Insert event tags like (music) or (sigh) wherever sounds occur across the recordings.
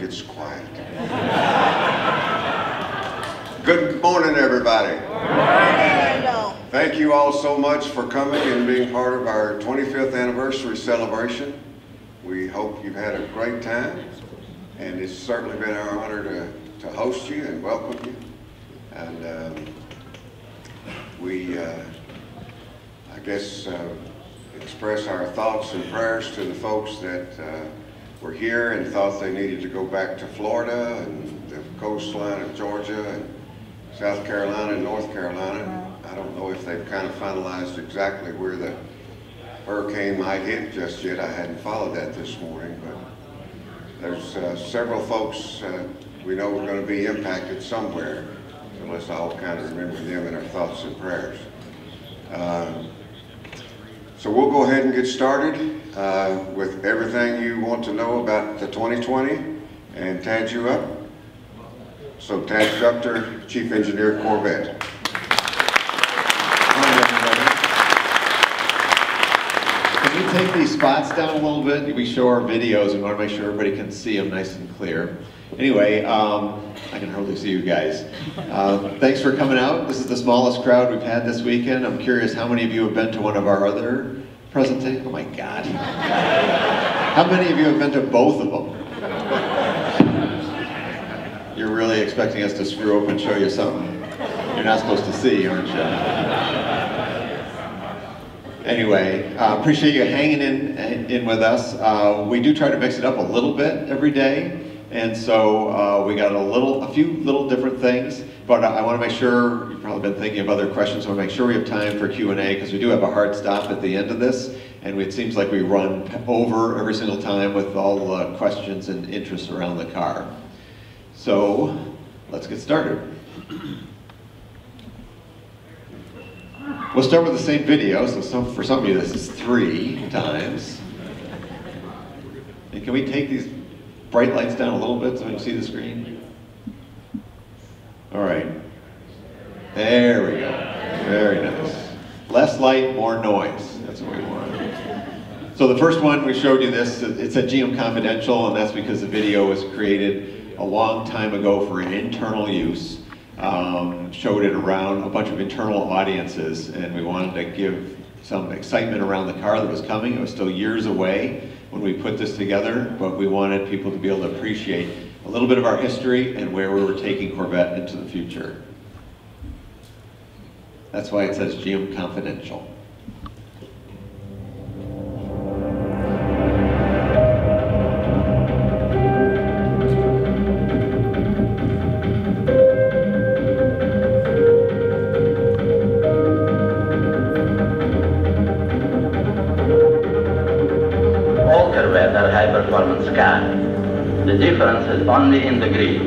gets quiet. Good morning, everybody. Thank you all so much for coming and being part of our 25th anniversary celebration. We hope you've had a great time, and it's certainly been our honor to, to host you and welcome you. And um, we, uh, I guess, uh, express our thoughts and prayers to the folks that uh, were here and thought they needed to go back to Florida and the coastline of Georgia and South Carolina and North Carolina. I don't know if they've kind of finalized exactly where the hurricane might hit just yet. I hadn't followed that this morning, but there's uh, several folks uh, we know we're going to be impacted somewhere. So let's all kind of remember them in our thoughts and prayers. Um, so we'll go ahead and get started uh, with everything you want to know about the 2020 and Tadge you up. So Tadge Juechter, Chief Engineer Corvette. Can we take these spots down a little bit? We show our videos. We want to make sure everybody can see them nice and clear. Anyway, um, I can hardly see you guys. Uh, thanks for coming out. This is the smallest crowd we've had this weekend. I'm curious how many of you have been to one of our other presentations? Oh my God. How many of you have been to both of them? You're really expecting us to screw up and show you something you're not supposed to see, aren't you? Anyway, uh, appreciate you hanging in, in with us. Uh, we do try to mix it up a little bit every day, and so uh, we got a little, a few little different things. But I want to make sure you've probably been thinking of other questions. I want to make sure we have time for Q and A because we do have a hard stop at the end of this, and it seems like we run over every single time with all the questions and interests around the car. So let's get started. We'll start with the same video, so some, for some of you this is three times. And can we take these bright lights down a little bit so we can see the screen? All right. There we go. Very nice. Less light, more noise. That's what we want. So the first one, we showed you this, it's a GM Confidential, and that's because the video was created a long time ago for internal use um, showed it around a bunch of internal audiences, and we wanted to give some excitement around the car that was coming. It was still years away when we put this together, but we wanted people to be able to appreciate a little bit of our history and where we were taking Corvette into the future. That's why it says GM Confidential. Only in the good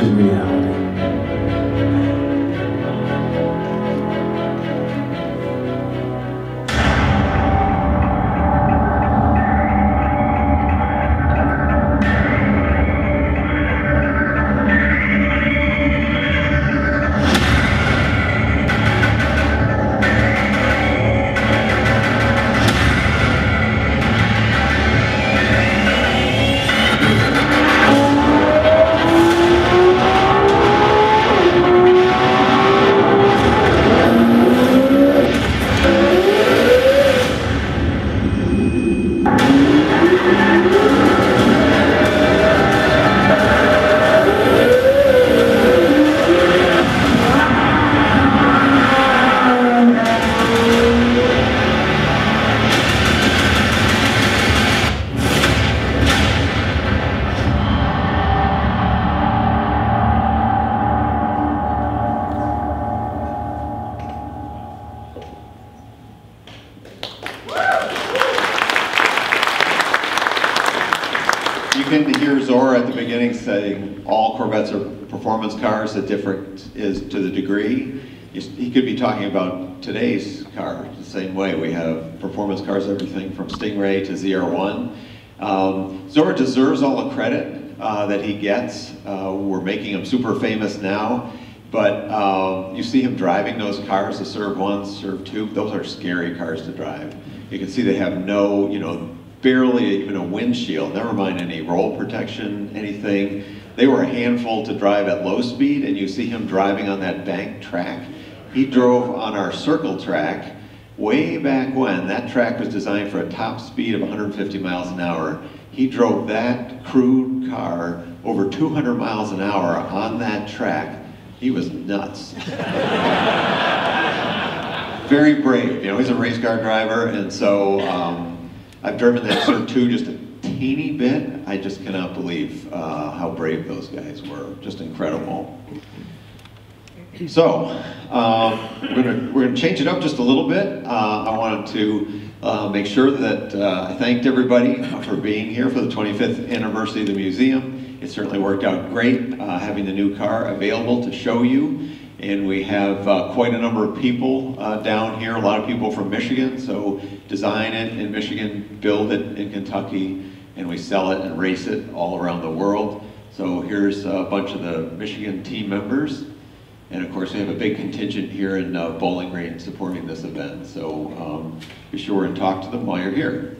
to reality. Car the same way. We have performance cars, everything from Stingray to ZR1. Um, Zora deserves all the credit uh, that he gets. Uh, we're making him super famous now. But um, you see him driving those cars, the CERV 1, CERV 2, those are scary cars to drive. You can see they have no, you know, barely even a windshield, never mind any roll protection, anything. They were a handful to drive at low speed, and you see him driving on that bank track. He drove on our circle track way back when. That track was designed for a top speed of 150 miles an hour. He drove that crude car over 200 miles an hour on that track he was nuts. (laughs) Very brave, you know, he's a race car driver, and so um, I've driven that CERV 2 just a teeny bit. I just cannot believe uh, how brave those guys were, just incredible. So, um, we're going we're gonna change it up just a little bit. Uh, I wanted to uh, make sure that uh, I thanked everybody for being here for the 25th anniversary of the museum. It certainly worked out great uh, having the new car available to show you. And we have uh, quite a number of people uh, down here, a lot of people from Michigan. So design it in Michigan, build it in Kentucky, and we sell it and race it all around the world. So here's a bunch of the Michigan team members. And of course, we have a big contingent here in uh, Bowling Green supporting this event. So um, be sure and talk to them while you're here.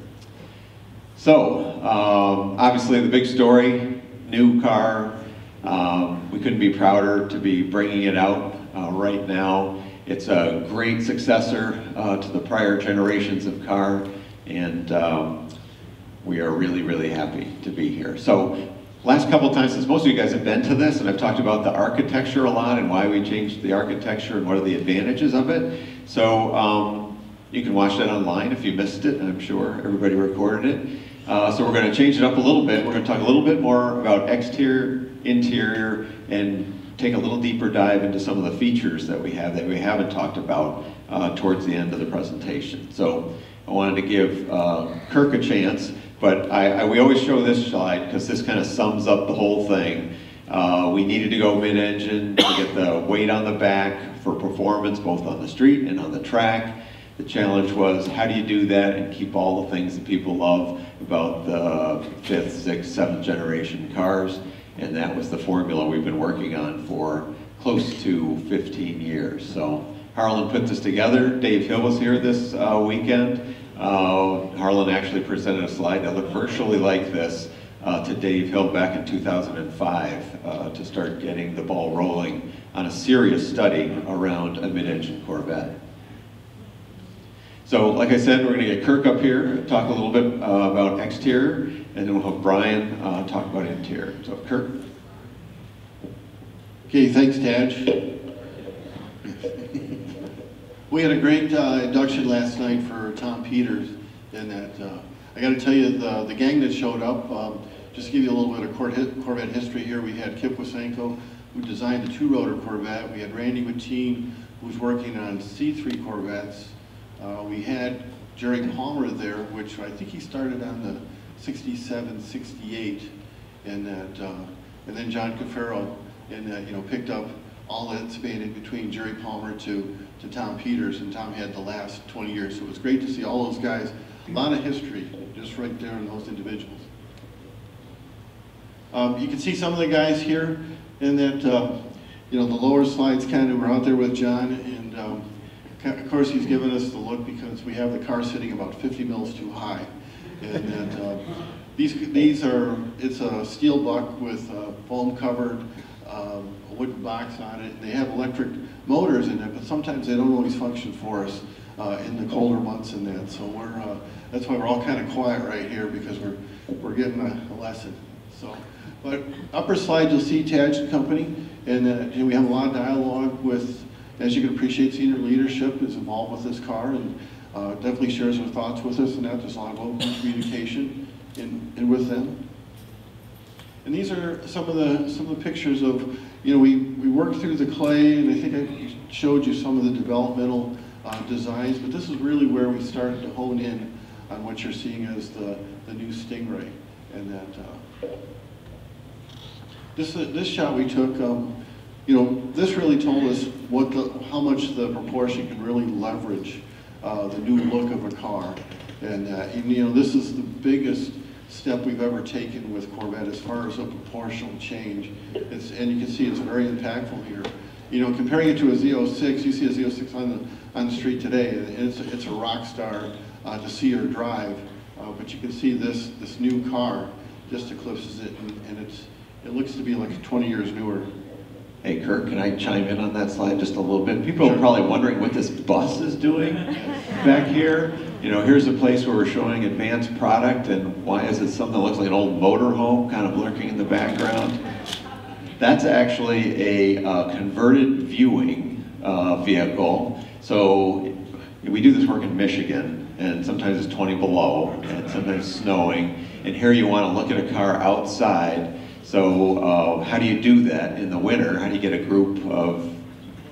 So, um, obviously the big story new car. Um, we couldn't be prouder to be bringing it out uh, right now. It's a great successor uh, to the prior generations of car, and um, we are really, really happy to be here. So last couple times, since most of you guys have been to this, and I've talked about the architecture a lot and why we changed the architecture and what are the advantages of it. So um, you can watch that online if you missed it, I'm sure everybody recorded it. Uh, so we're going to change it up a little bit. We're going to talk a little bit more about exterior, interior, and take a little deeper dive into some of the features that we have that we haven't talked about uh, towards the end of the presentation. So I wanted to give uh, Kirk a chance, but I, I, we always show this slide because this kind of sums up the whole thing. Uh, we needed to go mid-engine to get the weight on the back for performance both on the street and on the track. The challenge was how do you do that and keep all the things that people love about the fifth, sixth, seventh generation cars. And that was the formula we've been working on for close to 15 years. So Harlan put this together. Dave Hill was here this uh, weekend. Uh, Harlan actually presented a slide that looked virtually like this uh, to Dave Hill back in 2005 uh, to start getting the ball rolling on a serious study around a mid-engine Corvette. So like I said, we're going to get Kirk up here, talk a little bit uh, about exterior, and then we'll have Brian uh, talk about interior. So Kirk. Okay, thanks Tadge. We had a great uh, induction last night for Tom Peters, and that uh, I got to tell you, the, the gang that showed up, um, just to give you a little bit of Corvette history here, we had Kip Wasenko, who designed the two-rotor Corvette. We had Randy Wittine, who's working on C3 Corvettes. Uh, we had Jerry Palmer there, which I think he started on the 67, 68, and that, uh, and then John Cafaro, and you know, picked up all that span in between Jerry Palmer to, to Tom Peters, and Tom had the last 20 years. So it was great to see all those guys. A lot of history just right there in those individuals. Um, you can see some of the guys here, and that, uh, you know, the lower slides kind of were out there with John, and um, of course, he's given us the look because we have the car sitting about 50 mils too high. And that, uh, these, these are, it's a steel buck with foam covered um, wooden box on it. They have electric motors in it, but sometimes they don't always function for us uh, in the colder months and that. So we're, uh, that's why we're all kind of quiet right here because we're, we're getting a, a lesson. So, but upper slide you'll see Tadge Company, and uh, we have a lot of dialogue with as you can appreciate, senior leadership is involved with this car and uh, definitely shares their thoughts with us and that. There's a lot of open communication in, in with them. And these are some of the some of the pictures of, you know, we, we worked through the clay and I think I showed you some of the developmental uh, designs, but this is really where we started to hone in on what you're seeing as the, the new Stingray and that uh, This, this shot we took, um, you know, this really told us what the, how much the proportion can really leverage uh, the new look of a car. And, uh, and, you know, this is the biggest step we've ever taken with Corvette as far as a proportional change. It's, and you can see it's very impactful here. You know, comparing it to a Z06, you see a Z06 on the, on the street today, and it's, it's a rock star uh, to see her drive. Uh, but you can see this, this new car just eclipses it, and, and it's, it looks to be like 20 years newer. Hey Kirk, can I chime in on that slide just a little bit? People Sure. are probably wondering what this bus is doing back here. You know, here's a place where we're showing advanced product and why is it something that looks like an old motorhome kind of lurking in the background? That's actually a uh, converted viewing uh, vehicle. So we do this work in Michigan and sometimes it's 20 below and sometimes snowing. And here you want to look at a car outside. So uh, how do you do that in the winter? How do you get a group of,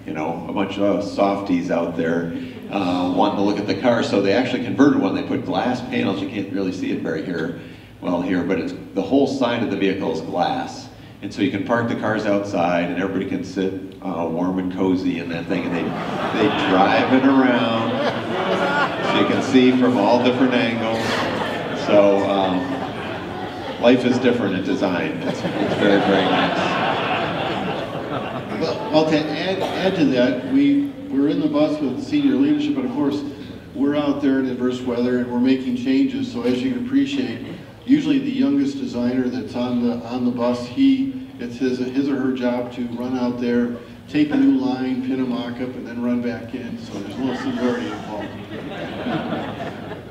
you know, a bunch of softies out there uh, wanting to look at the car? So they actually converted one. They put glass panels. You can't really see it very here, well here, but it's the whole side of the vehicle is glass. And so you can park the cars outside and everybody can sit uh, warm and cozy in that thing and they, they drive it around so you can see from all different angles. So um, life is different in design. It's, it's very, very nice. Well, well, to add, add to that, we, we're in the bus with senior leadership, but of course, we're out there in adverse weather and we're making changes, so as you can appreciate, usually the youngest designer that's on the, on the bus, he, it's his, his or her job to run out there, take a new line, pin a mock-up, and then run back in, so there's a little seniority involved. (laughs)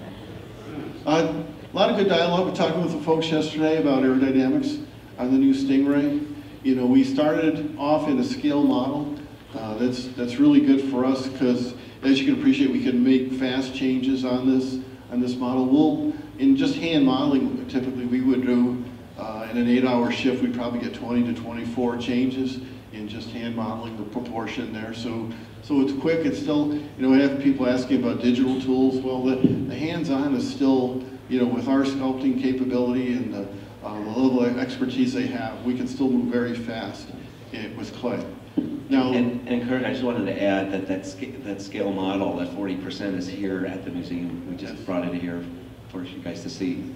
Uh, lot of good dialogue, we talking with the folks yesterday about aerodynamics on the new Stingray. You know, we started off in a scale model. Uh, That's, that's really good for us because, as you can appreciate, we can make fast changes on this, on this model. We'll, in just hand modeling, typically, we would do, uh, in an eight-hour shift, we'd probably get 20 to 24 changes in just hand modeling the proportion there. So, so it's quick, it's still, you know, we have people asking about digital tools. Well, the, the hands-on is still, you know, with our sculpting capability and the, uh, the level of expertise they have, we can still move very fast eh, with clay. Now, And, and Kirk, I just wanted to add that that, sca- that scale model, that forty percent is here at the museum. We just brought it here for you guys to see.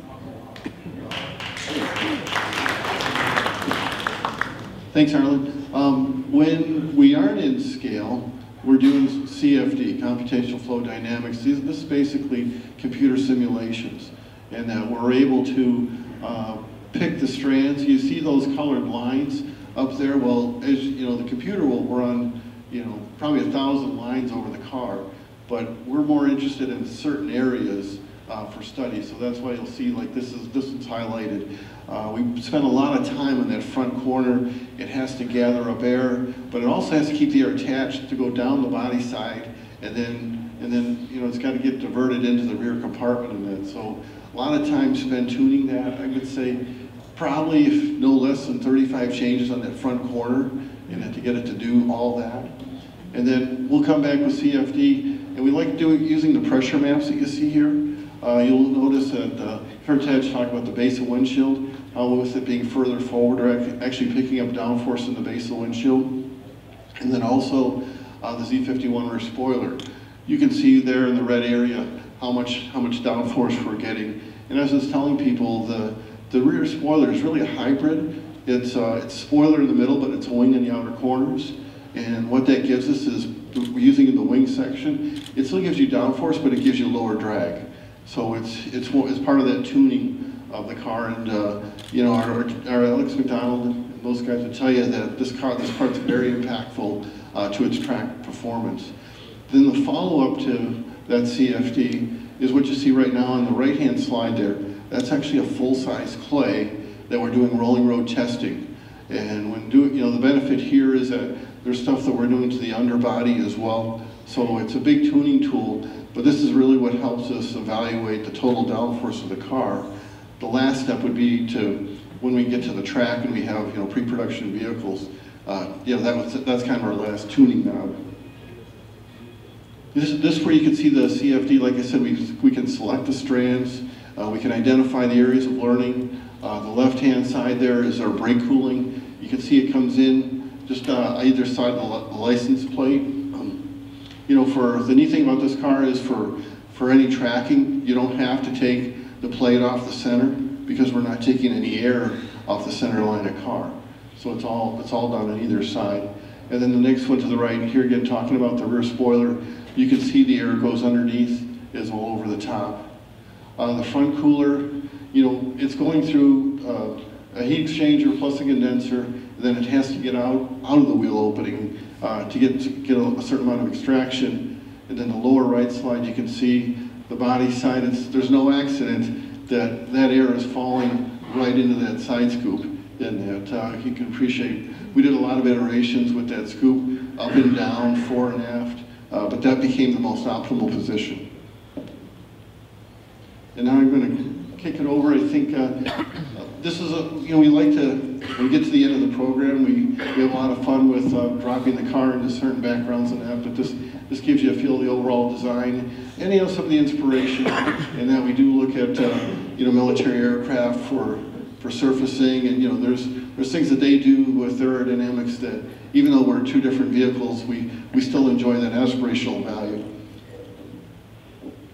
Thanks, Harlan. Um, when we aren't in scale, we're doing CFD, computational flow dynamics. These, this is basically computer simulations, and that we're able to uh, pick the strands. You see those colored lines up there? Well, as you know, the computer will run, you know, probably a thousand lines over the car, but we're more interested in certain areas uh, for study. So that's why you'll see like this is this one's highlighted. Uh, we spend a lot of time in that front corner. It has to gather up air, but it also has to keep the air attached to go down the body side, and then and then you know it's got to get diverted into the rear compartment and that. So a lot of time spent tuning that. I would say probably if no less than 35 changes on that front corner, and to get it to do all that. And then we'll come back with CFD, and we like doing using the pressure maps that you see here. Uh, you'll notice that uh, heard Ted talk about the base of windshield, how with it being further forward, or actually picking up downforce in the base of windshield. And then also uh, the Z51 rear spoiler. You can see there in the red area how much how much downforce we're getting. And as I was telling people, the the rear spoiler is really a hybrid. It's uh, it's spoiler in the middle, but it's wing in the outer corners. And what that gives us is using the wing section. It still gives you downforce, but it gives you lower drag. So it's it's it's part of that tuning of the car. And uh, you know, our, our Alex McDonald and those guys will tell you that this car this part's very impactful uh, to its track performance. Then the follow-up to that CFD is what you see right now on the right-hand slide there. That's actually a full-size clay that we're doing rolling road testing. And when doing, you know, the benefit here is that there's stuff that we're doing to the underbody as well. So it's a big tuning tool, but this is really what helps us evaluate the total downforce of the car. The last step would be to, when we get to the track and we have, you know, pre-production vehicles, uh, you know, that was, that's kind of our last tuning knob. This, this is where you can see the CFD, like I said, we, we can select the strands, uh, we can identify the areas of learning. Uh, the left-hand side there is our brake cooling, You can see it comes in just uh, either side of the license plate. Um, You know, for, the neat thing about this car is for, for any tracking, you don't have to take the plate off the center because we're not taking any air off the center line of car. So it's all, it's all done on either side. And then the next one to the right, here again, talking about the rear spoiler, you can see the air goes underneath is all over the top. Uh, the front cooler, you know, it's going through uh, a heat exchanger plus a condenser, then it has to get out, out of the wheel opening uh, to get, to get a, a certain amount of extraction. And then the lower right slide, you can see the body side, there's no accident that that air is falling right into that side scoop. And that uh, you can appreciate, we did a lot of iterations with that scoop, up and down, fore and aft, uh, but that became the most optimal position. And now I'm going to kick it over. I think uh, this is a, you know, we like to, when we get to the end of the program, we, we have a lot of fun with uh, dropping the car into certain backgrounds and that, but this, this gives you a feel of the overall design and, you know, some of the inspiration. And that we do look at, uh, you know, military aircraft for, for surfacing and, you know, there's, there's things that they do with aerodynamics that even though we're two different vehicles, we, we still enjoy that aspirational value.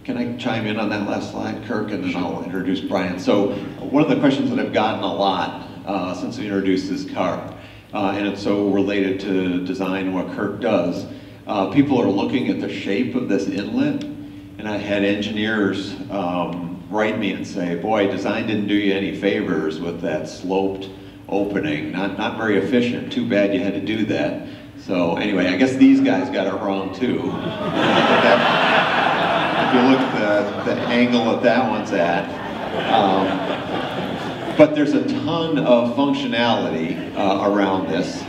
Can I chime in on that last slide, Kirk, and then I'll introduce Brian. So one of the questions that I've gotten a lot uh, since we introduced this car, uh, and it's so related to design and what Kirk does, uh, people are looking at the shape of this inlet, and I had engineers um, write me and say, boy, design didn't do you any favors with that sloped opening. Not, not very efficient. Too bad you had to do that. So anyway, I guess these guys got it wrong too. (laughs) if you look at the, the angle that that one's at. Um, but there's a ton of functionality uh, around this.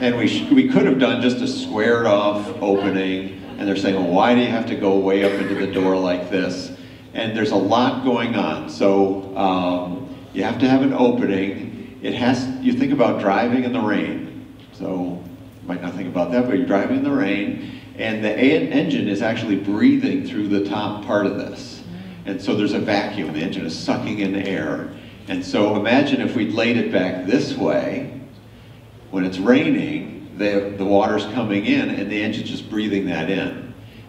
And we, we could have done just a squared off opening, and they're saying, well, why do you have to go way up into the door like this? And there's a lot going on. So um, you have to have an opening. It has, you think about driving in the rain. So you might not think about that, but you're driving in the rain, and the engine is actually breathing through the top part of this. Mm. And so there's a vacuum, the engine is sucking in air. And so imagine if we'd laid it back this way, when it's raining, the, the water's coming in and the engine's just breathing that in.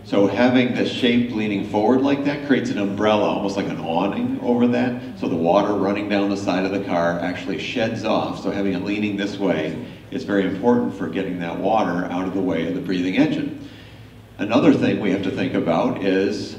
So having the shape leaning forward like that creates an umbrella, almost like an awning over that. So the water running down the side of the car actually sheds off. So having it leaning this way is very important for getting that water out of the way of the breathing engine. Another thing we have to think about is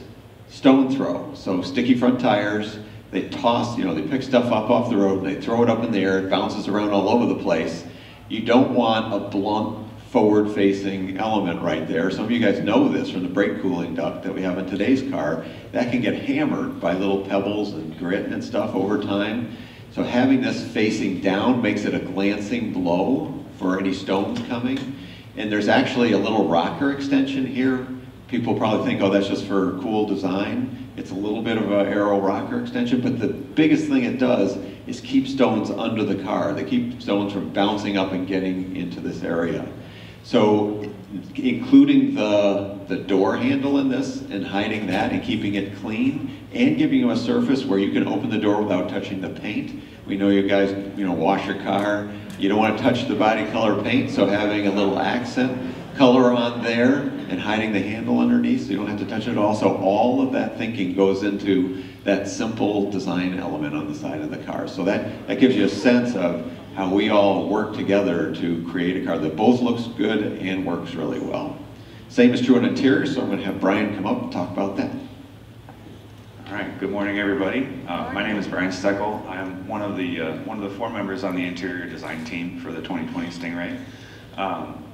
stone throw. So sticky front tires, they toss, you know, they pick stuff up off the road, they throw it up in the air, it bounces around all over the place. You don't want a blunt forward-facing element right there. Some of you guys know this from the brake cooling duct that we have in today's car. That can get hammered by little pebbles and grit and stuff over time. So having this facing down makes it a glancing blow for any stones coming. And there's actually a little rocker extension here. People probably think, oh, that's just for cool design. It's a little bit of an aero rocker extension, but the biggest thing it does is keep stones under the car. They keep stones from bouncing up and getting into this area. So including the, the door handle in this and hiding that and keeping it clean and giving you a surface where you can open the door without touching the paint. We know you guys, you know, wash your car. You don't want to touch the body color paint, so having a little accent color on there and hiding the handle underneath so you don't have to touch it at all. So all of that thinking goes into that simple design element on the side of the car. So that, that gives you a sense of how we all work together to create a car that both looks good and works really well. Same is true on interior, so I'm going to have Brian come up and talk about that. All right, good morning, everybody. Uh, my name is Brian Steckel. I'm one of the uh, one of the four members on the interior design team for the 2020 Stingray. Um,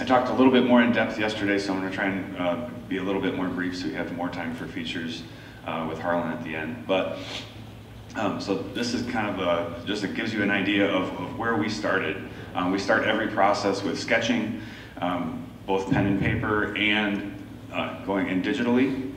I talked a little bit more in depth yesterday, so I'm going to try and uh, be a little bit more brief so we have more time for features uh, with Harlan at the end. But um, so this is kind of a, just it gives you an idea of, of where we started. Um, we start every process with sketching, um, both pen and paper and uh, going in digitally.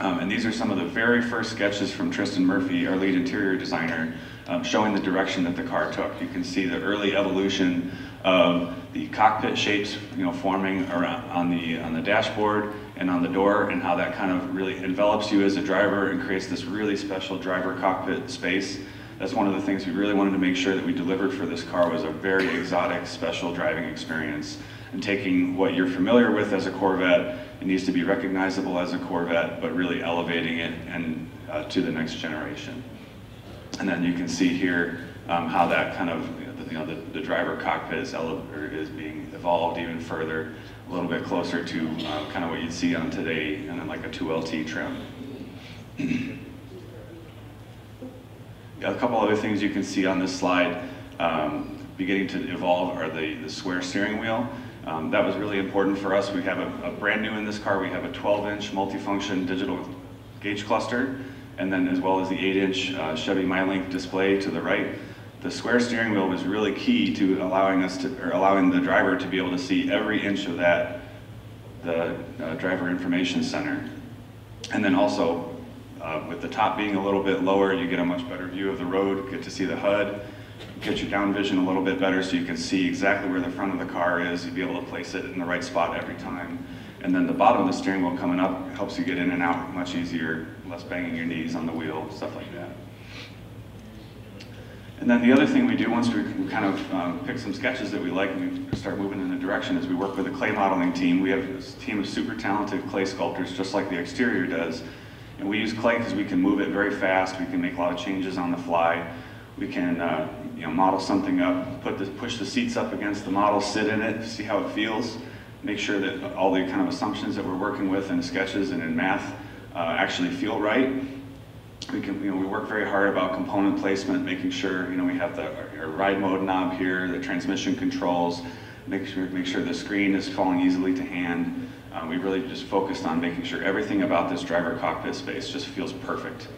Um, and these are some of the very first sketches from Tristan Murphy, our lead interior designer, um, showing the direction that the car took. You can see the early evolution of the cockpit shapes, you know, forming around on the on the dashboard and on the door, and how that kind of really envelops you as a driver and creates this really special driver cockpit space. That's one of the things we really wanted to make sure that we delivered for this car was a very exotic, special driving experience. And taking what you're familiar with as a Corvette, it needs to be recognizable as a Corvette, but really elevating it and uh, to the next generation. And then you can see here um, how that kind of, you know, the, the driver cockpit is, is being evolved even further, a little bit closer to uh, kind of what you'd see on today and then like a 2LT trim. a couple other things you can see on this slide um, beginning to evolve are the, the square steering wheel. Um, that was really important for us. We have a, a, brand new in this car, we have a 12 inch multifunction digital gauge cluster, and then as well as the 8 inch uh, Chevy MyLink display to the right. The square steering wheel was really key to allowing us to, or allowing the driver to be able to see every inch of that, the uh, driver information center. And then also uh, with the top being a little bit lower, you get a much better view of the road, get to see the HUD, get your down vision a little bit better so you can see exactly where the front of the car is, you'd be able to place it in the right spot every time. And then the bottom of the steering wheel coming up helps you get in and out much easier, less banging your knees on the wheel, stuff like that. And then the other thing we do once we kind of um, pick some sketches that we like and we start moving in a direction is we work with a clay modeling team. We have a team of super talented clay sculptors, just like the exterior does, and we use clay because we can move it very fast. We can make a lot of changes on the fly. We can uh, you know, model something up, put the, push the seats up against the model, sit in it, see how it feels, make sure that all the kind of assumptions that we're working with in sketches and in math uh, actually feel right. We can, you know, we work very hard about component placement, making sure, you know, we have the our ride mode knob here, the transmission controls, make sure, make sure the screen is falling easily to hand. Um, we really just focused on making sure everything about this driver cockpit space just feels perfect.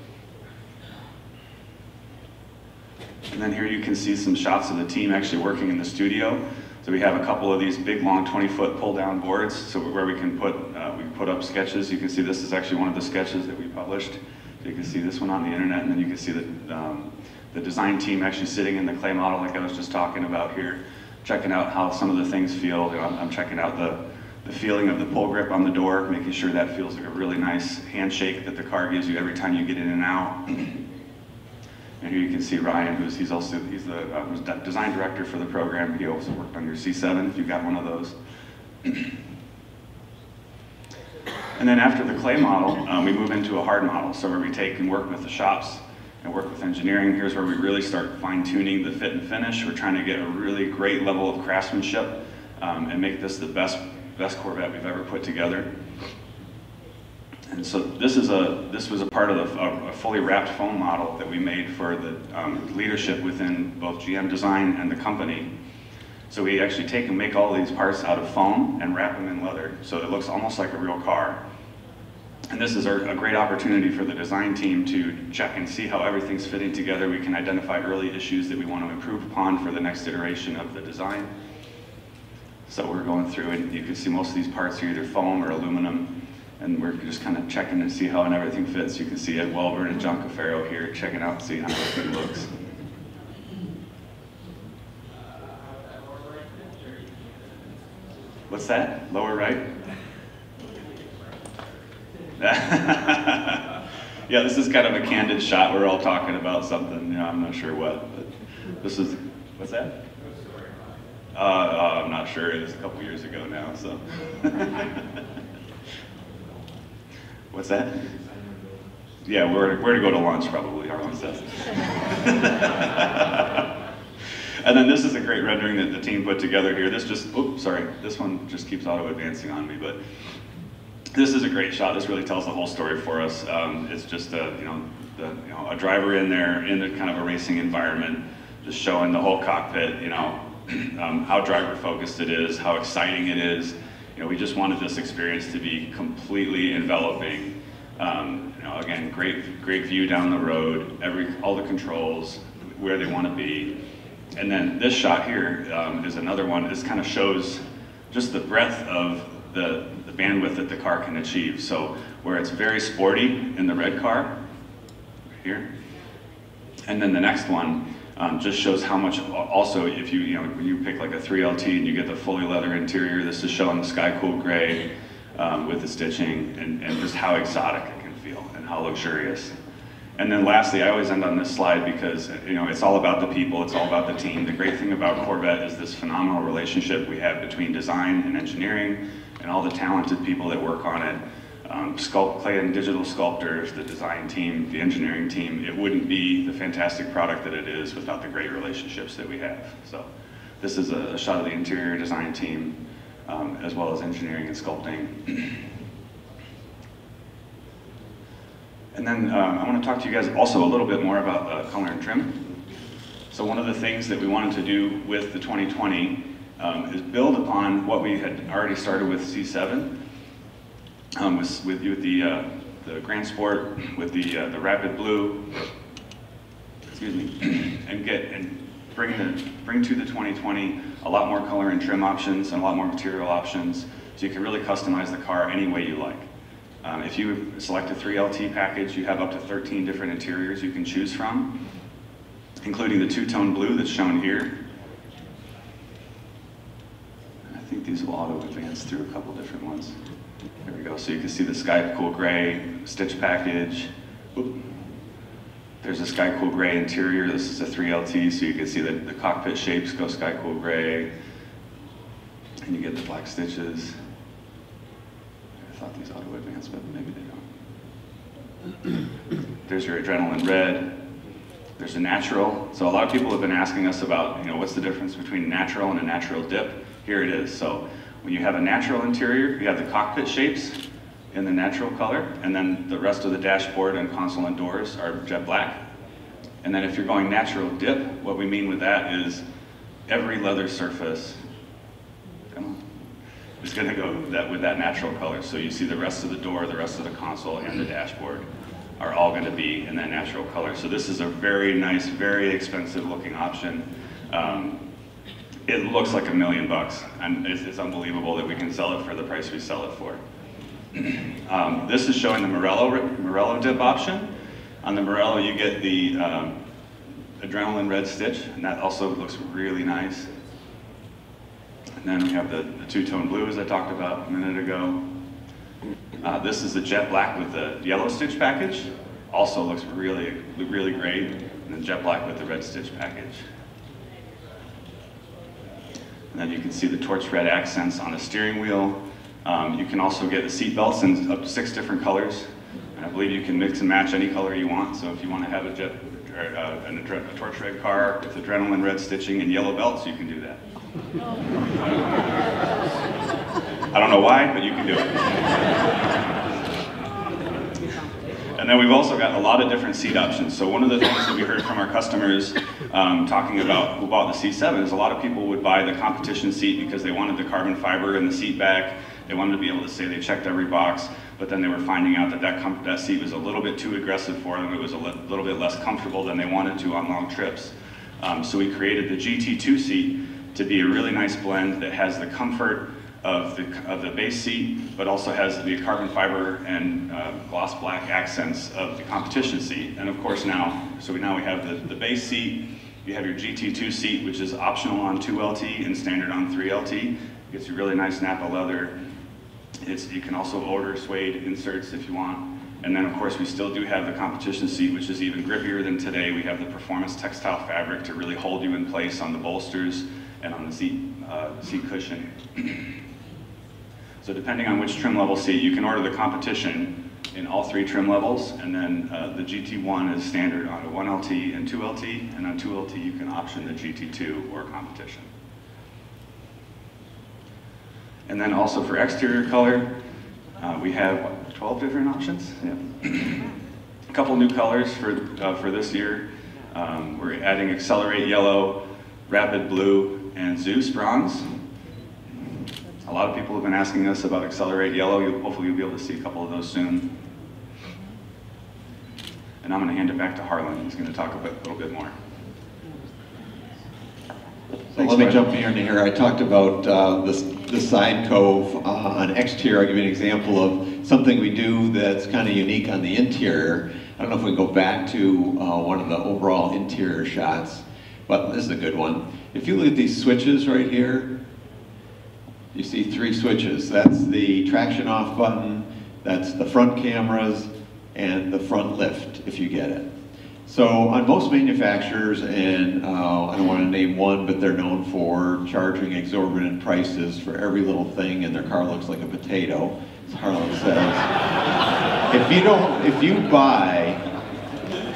And then here you can see some shots of the team actually working in the studio. So we have a couple of these big, long 20-foot pull-down boards, so where we can put uh, we put up sketches. You can see this is actually one of the sketches that we published. You can see this one on the internet, and then you can see the, um, the design team actually sitting in the clay model like I was just talking about here, checking out how some of the things feel. You know, I'm, I'm checking out the the feeling of the pull grip on the door, making sure that feels like a really nice handshake that the car gives you every time you get in and out. (clears throat) And here you can see Ryan, who's he's also he's the uh, design director for the program. He also worked on your C7 if you've got one of those. (clears throat) and then after the clay model, um, we move into a hard model. So where we take and work with the shops and work with engineering. Here's where we really start fine tuning the fit and finish. We're trying to get a really great level of craftsmanship um, and make this the best best Corvette we've ever put together. And so this is a this was a part of the, a, a fully wrapped foam model that we made for the um, leadership within both GM Design and the company. So we actually take and make all these parts out of foam and wrap them in leather, so it looks almost like a real car. And this is a, a great opportunity for the design team to check and see how everything's fitting together. We can identify early issues that we want to improve upon for the next iteration of the design. So we're going through and you can see most of these parts are either foam or aluminum and we're just kind of checking to see how and everything fits. You can see Ed Welburn and John Cafaro here checking out and see how everything looks. What's that? Lower right? (laughs) yeah, this is kind of a candid shot. We're all talking about something, you know, I'm not sure what, but this is, what's that? Uh, uh, I'm not sure. It was a couple years ago now, so. (laughs) What's that? Yeah, we're, we're to go to lunch probably, Harlan says. (laughs) and then this is a great rendering that the team put together here. This just, oops, sorry, this one just keeps auto advancing on me, but this is a great shot. This really tells the whole story for us. Um, it's just a, you know, the, you know, a driver in there in a kind of a racing environment, just showing the whole cockpit, you know, (clears throat) um, how driver focused it is, how exciting it is. You know, we just wanted this experience to be completely enveloping. Um, you know, again, great, great view down the road, every, all the controls, where they want to be. And then this shot here um, is another one. This kind of shows just the breadth of the, the bandwidth that the car can achieve. So where it's very sporty in the red car, here, and then the next one um, just shows how much, also if you, you know, when you pick like a 3LT and you get the fully leather interior, this is showing the sky cool gray um, with the stitching and, and just how exotic it can feel and how luxurious. And then lastly, I always end on this slide because you know it's all about the people, it's all about the team. The great thing about Corvette is this phenomenal relationship we have between design and engineering and all the talented people that work on it. Um, sculpt, clay and digital sculptors, the design team, the engineering team. It wouldn't be the fantastic product that it is without the great relationships that we have. So this is a, shot of the interior design team um, as well as engineering and sculpting. (clears throat) And then um, I want to talk to you guys also a little bit more about uh, color and trim. So one of the things that we wanted to do with the 2020 um, is build upon what we had already started with C7, um, with, with, with, the, uh, the Grand Sport, with the, uh, the Rapid Blue, excuse me, (clears throat) and get and bring, the, bring to the 2020 a lot more color and trim options and a lot more material options so you can really customize the car any way you like. Um, if you select a 3LT package, you have up to 13 different interiors you can choose from, including the two-tone blue that's shown here. I think these will auto-advance through a couple different ones. There we go. So you can see the Sky Cool Gray stitch package. There's a Sky Cool Gray interior. This is a 3LT, so you can see that the cockpit shapes go Sky Cool Gray. And you get the black stitches. Thought these auto advance, but maybe they don't. (clears throat) There's your adrenaline red. There's a natural. So a lot of people have been asking us about, you know, what's the difference between natural and a natural dip? Here it is. So when you have a natural interior, you have the cockpit shapes in the natural color, and then the rest of the dashboard and console and doors are jet black. And then if you're going natural dip, what we mean with that is every leather surface, is going to go that, with that natural color. So you see the rest of the door, the rest of the console, and the dashboard are all going to be in that natural color. So this is a very nice, very expensive looking option. Um, it looks like a million bucks, and it's, it's, unbelievable that we can sell it for the price we sell it for. (clears throat) um, this is showing the Morello, Morello dip option. On the Morello, you get the um, adrenaline red stitch, and that also looks really nice. Then we have the, the two-tone blue, as I talked about a minute ago. Uh, this is the jet black with the yellow stitch package. Also looks really, really great. And then jet black with the red stitch package. And then you can see the torch red accents on the steering wheel. Um, you can also get the seat belts in up to six different colors. And I believe you can mix and match any color you want. So if you want to have a jet, uh, an, a torch red car with adrenaline red stitching and yellow belts, you can do that. I don't know why, but you can do it. And then we've also got a lot of different seat options. So one of the things that we heard from our customers um, talking about who bought the C7 is a lot of people would buy the competition seat because they wanted the carbon fiber in the seat back. They wanted to be able to say they checked every box, but then they were finding out that that, that seat was a little bit too aggressive for them. It was a little bit less comfortable than they wanted to on long trips. Um, so we created the GT2 seat to be a really nice blend that has the comfort of the, of the base seat, but also has the carbon fiber and uh, gloss black accents of the competition seat. And of course now, so we, now we have the, the base seat, you have your GT2 seat, which is optional on 2LT and standard on 3LT. Gets you really nice Nappa leather. It's, you can also order suede inserts if you want. And then of course we still do have the competition seat, which is even grippier than today. We have the performance textile fabric to really hold you in place on the bolsters and on the seat, uh, seat cushion. so depending on which trim level seat, you can order the competition in all three trim levels, and then uh, the GT1 is standard on a 1LT and 2LT, and on 2LT you can option the GT2 or competition. And then also for exterior color, uh, we have what, 12 different options. Yeah. a couple new colors for, uh, for this year. Um, we're adding Accelerate Yellow, Rapid Blue, and Zeus bronze. A lot of people have been asking us about Accelerate Yellow. You'll, hopefully you'll be able to see a couple of those soon. And I'm going to hand it back to Harlan. He's going to talk a bit, little bit more. So let me jump in here. I talked about uh, this, the side cove uh, on exterior. I'll give you an example of something we do that's kind of unique on the interior. I don't know if we can go back to uh, one of the overall interior shots, but this is a good one. If you look at these switches right here, you see three switches. That's the traction off button, that's the front cameras, and the front lift if you get it. So on most manufacturers, and uh, I don't want to name one, but they're known for charging exorbitant prices for every little thing, and their car looks like a potato, as Harlan says. if you don't, if you buy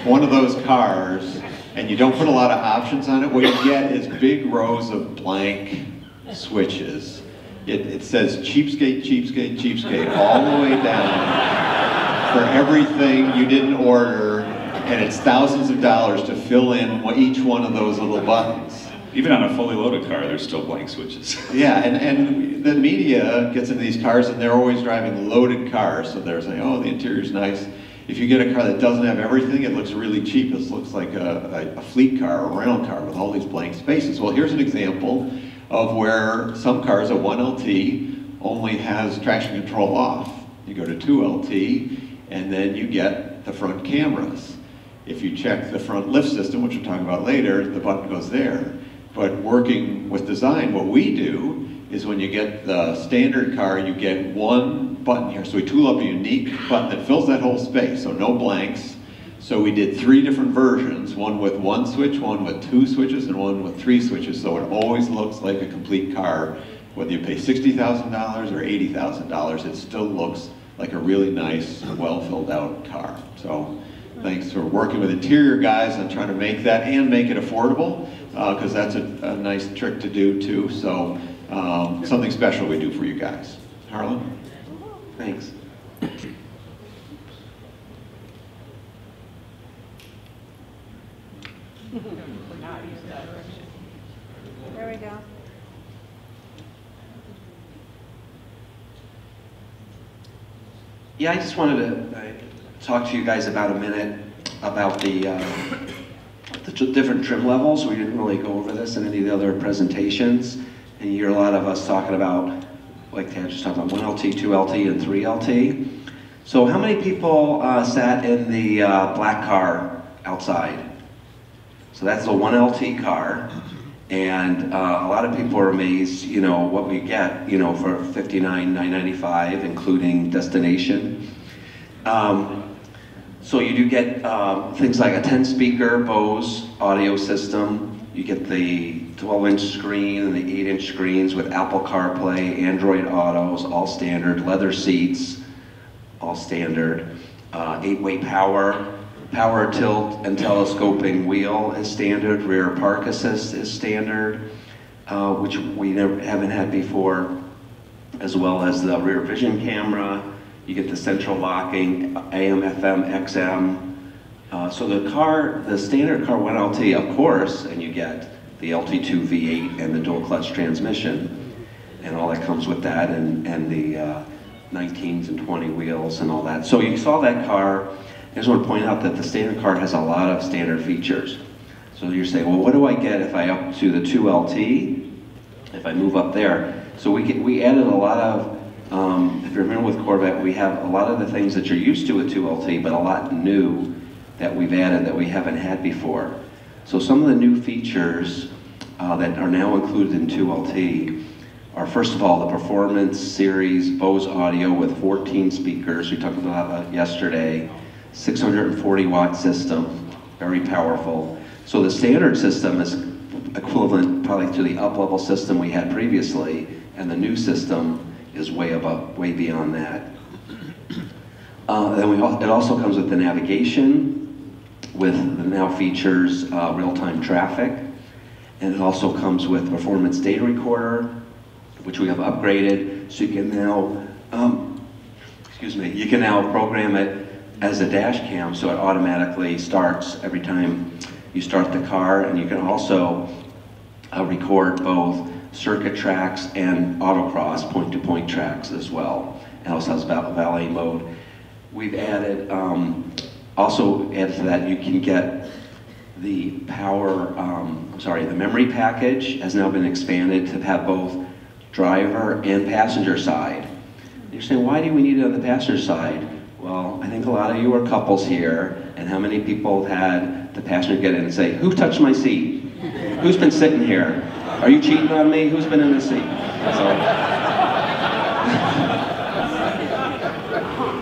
one of those cars and you don't put a lot of options on it, what you get is big rows of blank switches. It, it says cheapskate, cheapskate, cheapskate all the way down for everything you didn't order, and it's thousands of dollars to fill in each one of those little buttons. Even on a fully loaded car, there's still blank switches. (laughs) Yeah, and, and the media gets into these cars and they're always driving loaded cars, so they're saying, oh, the interior's nice. If you get a car that doesn't have everything, it looks really cheap. It looks like a, a, a fleet car or a rental car with all these blank spaces. Well, here's an example of where some cars, a 1LT, only has traction control off. You go to 2LT, and then you get the front cameras. If you check the front lift system, which we'll talk about later, the button goes there. But working with design, what we do is when you get the standard car, you get one button here. So we tool up a unique button that fills that whole space, so no blanks. So we did three different versions, one with one switch, one with two switches, and one with three switches. So it always looks like a complete car. Whether you pay $60,000 or $80,000, it still looks like a really nice, well filled out car. So thanks for working with interior guys on trying to make that and make it affordable, because uh, that's a, a, nice trick to do too. So um, something special we do for you guys. Harlan? Thanks. There we go. Yeah, I just wanted to uh, talk to you guys about a minute about the, uh, the different trim levels. We didn't really go over this in any of the other presentations. And you hear a lot of us talking about, like Tadge just talked about, 1LT, 2LT, and 3LT. So how many people uh, sat in the uh, black car outside? So that's a 1LT car. And uh, a lot of people are amazed, you know, what we get, you know, for 59,995, including destination. Um, so you do get um, things like a 10 speaker Bose audio system. You get the 12 inch screen and the 8 inch screens with Apple CarPlay, Android Autos, all standard, leather seats, all standard, uh, 8 way power, Power tilt and telescoping wheel is standard. Rear park assist is standard, uh, which we never haven't had before, as well as the rear vision camera. You get the central locking, AM, FM, XM. Uh, so the car, the standard car 1LT, of course, and you get the LT2 V8 and the dual clutch transmission, and all that comes with that, and, and the uh, 19s and 20 wheels and all that. So you saw that car I just want to point out that the standard car has a lot of standard features. So you're saying, well, what do I get if I up to the 2LT, if I move up there? So we, get, we added a lot of, um, if you're familiar with Corvette, we have a lot of the things that you're used to with 2LT, but a lot new that we've added that we haven't had before. So some of the new features uh, that are now included in 2LT are first of all the Performance Series Bose audio with 14 speakers. We talked about that yesterday. 640 watt system, very powerful. So the standard system is equivalent probably to the up-level system we had previously, and the new system is way above, way beyond that. Uh, then we, it also comes with the navigation, with the now features uh, real-time traffic, and it also comes with performance data recorder, which we have upgraded, so you can now, um, excuse me, you can now program it as a dash cam, so it automatically starts every time you start the car, and you can also uh, record both circuit tracks and autocross point-to-point -point tracks as well. It also has valet mode. We've added, um, also added to that, you can get the power, um, sorry, the memory package has now been expanded to have both driver and passenger side. You're saying, why do we need it on the passenger side? Well, I think a lot of you are couples here, and how many people have had the passenger get in and say, who touched my seat? Who's been sitting here? Are you cheating on me? Who's been in the seat? So,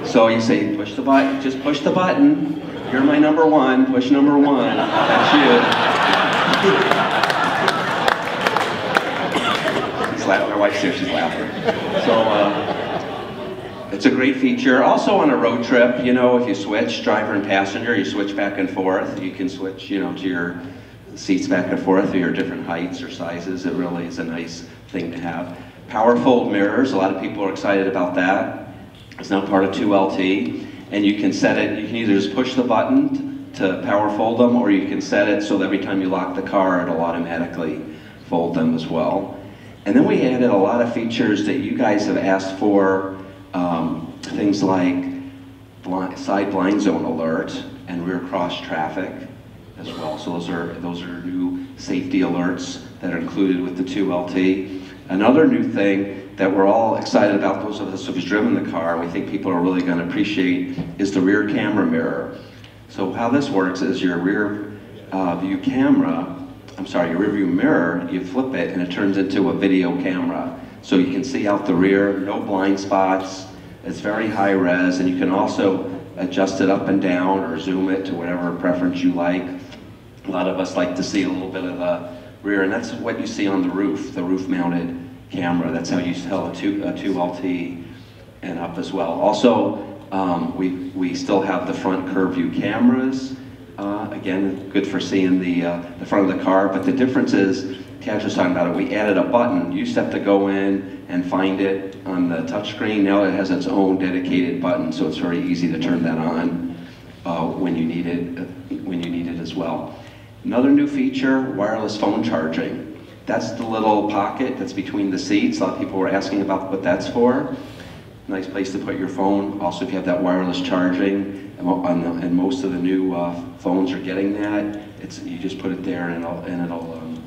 So you say, push the button, just push the button. You're my number one, push number one. That's you. She's laughing, my wife's here, she's laughing. So, uh, it's a great feature. Also on a road trip, you know, if you switch driver and passenger, you switch back and forth. You can switch, you know, to your seats back and forth or your different heights or sizes. It really is a nice thing to have. Power fold mirrors, a lot of people are excited about that. It's now part of 2LT, and you can set it, you can either just push the button to power fold them, or you can set it so that every time you lock the car, it'll automatically fold them as well. And then we added a lot of features that you guys have asked for, um, things like blind, side blind zone alert and rear cross traffic as well. So those are, those are new safety alerts that are included with the 2LT. Another new thing that we're all excited about, those of us who've driven the car, we think people are really going to appreciate, is the rear camera mirror. So how this works is your rear uh, view camera, I'm sorry, your rear view mirror, you flip it and it turns into a video camera. So you can see out the rear, no blind spots, it's very high res, and you can also adjust it up and down or zoom it to whatever preference you like. A lot of us like to see a little bit of the rear, and that's what you see on the roof, the roof mounted camera. That's how you tell a 2, a 2LT and up as well. Also, um, we, we still have the front curb view cameras. Uh, again, good for seeing the, uh, the front of the car, but the difference is, Cash was talking about it, we added a button. You used to have to go in and find it on the touchscreen. Now it has its own dedicated button, so it's very easy to turn that on uh, when you need it, when you need it as well. Another new feature, wireless phone charging. That's the little pocket that's between the seats. A lot of people were asking about what that's for. Nice place to put your phone. Also, if you have that wireless charging, and most of the new uh, phones are getting that, it's you just put it there and it'll, and it'll um,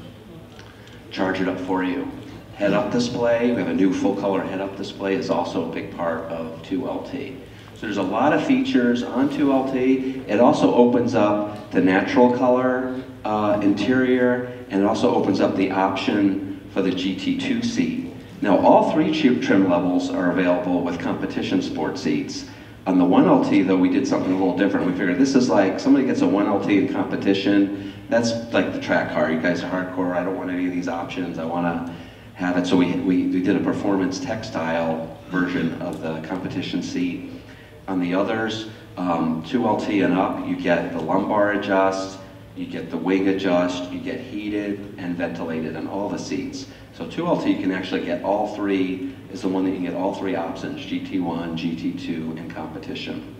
charge it up for you. Head-up display, we have a new full-color head-up display. is also a big part of 2LT. So there's a lot of features on 2LT. It also opens up the natural color uh, interior and it also opens up the option for the GT2 seat. Now all three trim levels are available with competition sport seats. On the 1LT though, we did something a little different. We figured this is like, somebody gets a 1LT in competition, that's like the track car. You guys are hardcore, I don't want any of these options, I want to have it. So we, we, we did a performance textile version of the competition seat. On the others, um, 2LT and up, you get the lumbar adjust, you get the wing adjust, you get heated and ventilated on all the seats. So 2LT you can actually get all three, is the one that you can get all three options, GT1, GT2, and competition.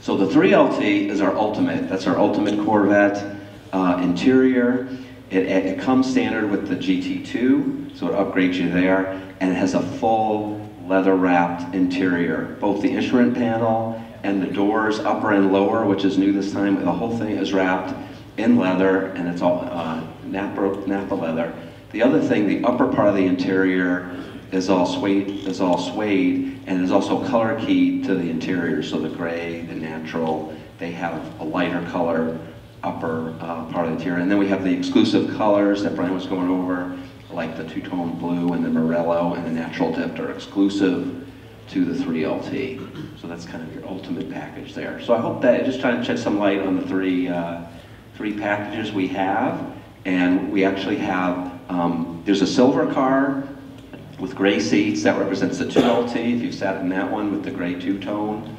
So the 3LT is our ultimate, that's our ultimate Corvette uh, interior. It, it comes standard with the GT2, so it upgrades you there, and it has a full leather wrapped interior. Both the instrument panel and the doors, upper and lower, which is new this time, the whole thing is wrapped in leather, and it's all uh, Napa, Napa leather. The other thing, the upper part of the interior is all suede, is all suede, and is also color keyed to the interior. So the gray, the natural, they have a lighter color upper uh, part of the interior. And then we have the exclusive colors that Brian was going over, like the two-tone blue and the Morello and the natural dipped are exclusive to the 3LT. So that's kind of your ultimate package there. So I hope that, just trying to shed some light on the three, uh, three packages we have. And we actually have, um, there's a silver car with gray seats that represents the 2LT, if you've sat in that one with the gray two-tone.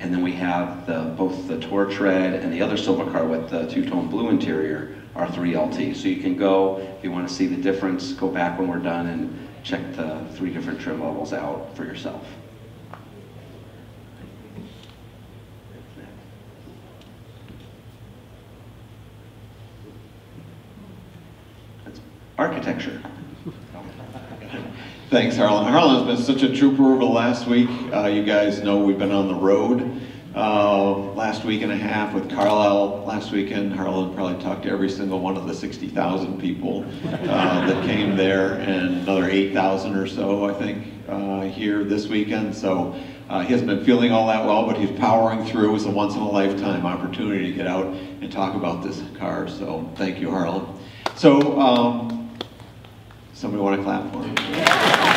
And then we have the, both the torch red and the other silver car with the two-tone blue interior are 3LT. So you can go, if you want to see the difference, go back when we're done and check the three different trim levels out for yourself. That's architecture. Thanks, Harlan. Harlan has been such a trooper over the last week. Uh, you guys know we've been on the road uh, last week and a half with Carlisle last weekend. Harlan probably talked to every single one of the 60,000 people uh, that came there and another 8,000 or so, I think, uh, here this weekend. So uh, he hasn't been feeling all that well, but he's powering through. It's a once in a lifetime opportunity to get out and talk about this car. So thank you, Harlan. So um, Somebody want to clap for him? (laughs)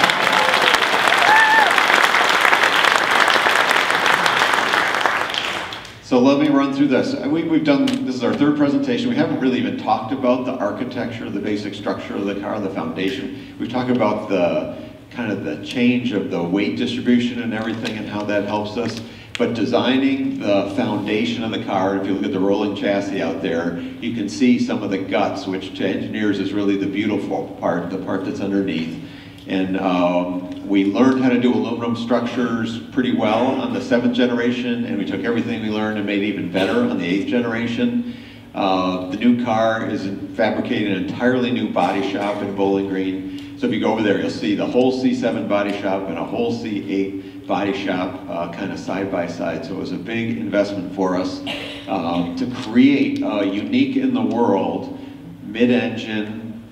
So let me run through this. We, we've done, this is our third presentation. We haven't really even talked about the architecture, the basic structure of the car, the foundation. We've talked about the kind of the change of the weight distribution and everything and how that helps us. But designing the foundation of the car, if you look at the rolling chassis out there, you can see some of the guts, which to engineers is really the beautiful part, the part that's underneath. And um, we learned how to do aluminum structures pretty well on the seventh generation, and we took everything we learned and made it even better on the eighth generation. Uh, the new car is fabricated an entirely new body shop in Bowling Green. So if you go over there, you'll see the whole C7 body shop and a whole C8 body shop uh, kind of side by side. So it was a big investment for us um, to create a unique in the world mid-engine,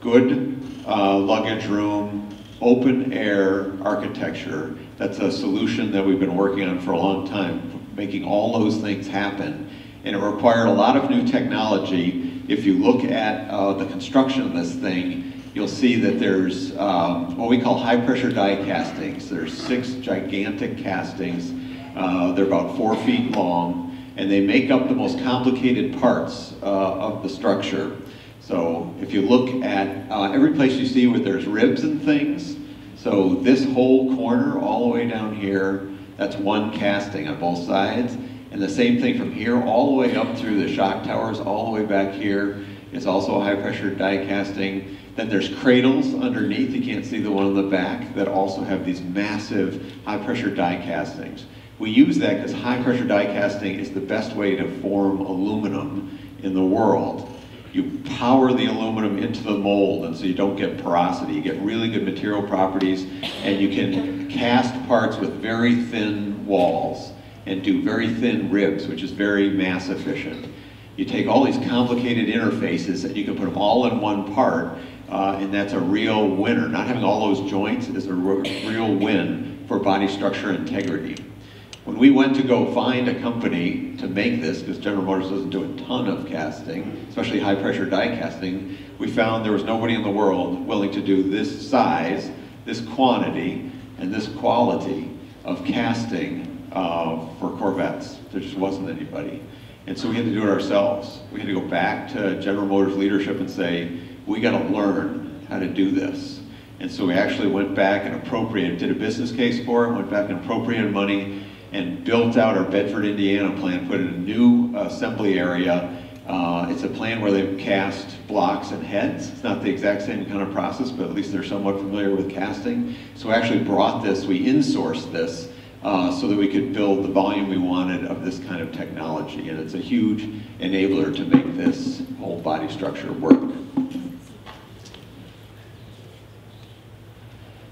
good uh, luggage room, open air architecture. That's a solution that we've been working on for a long time, making all those things happen. And it required a lot of new technology. If you look at uh, the construction of this thing, you'll see that there's um, what we call high pressure die castings. There's six gigantic castings. Uh, they're about four feet long, and they make up the most complicated parts uh, of the structure. So if you look at uh, every place you see where there's ribs and things, so this whole corner all the way down here, that's one casting on both sides. And the same thing from here all the way up through the shock towers, all the way back here, is also a high pressure die casting. Then there's cradles underneath, you can't see the one on the back, that also have these massive high pressure die castings. We use that because high pressure die casting is the best way to form aluminum in the world you power the aluminum into the mold and so you don't get porosity. You get really good material properties and you can cast parts with very thin walls and do very thin ribs, which is very mass efficient. You take all these complicated interfaces and you can put them all in one part uh, and that's a real winner. Not having all those joints is a real win for body structure integrity. When we went to go find a company to make this, because General Motors doesn't do a ton of casting, especially high pressure die casting, we found there was nobody in the world willing to do this size, this quantity, and this quality of casting uh, for Corvettes. There just wasn't anybody. And so we had to do it ourselves. We had to go back to General Motors leadership and say, we got to learn how to do this. And so we actually went back and appropriated, did a business case for it, went back and appropriated money, and built out our Bedford, Indiana plant, put in a new assembly area. Uh, it's a plant where they cast blocks and heads. It's not the exact same kind of process, but at least they're somewhat familiar with casting. So we actually brought this, we insourced this, uh, so that we could build the volume we wanted of this kind of technology. And it's a huge enabler to make this whole body structure work.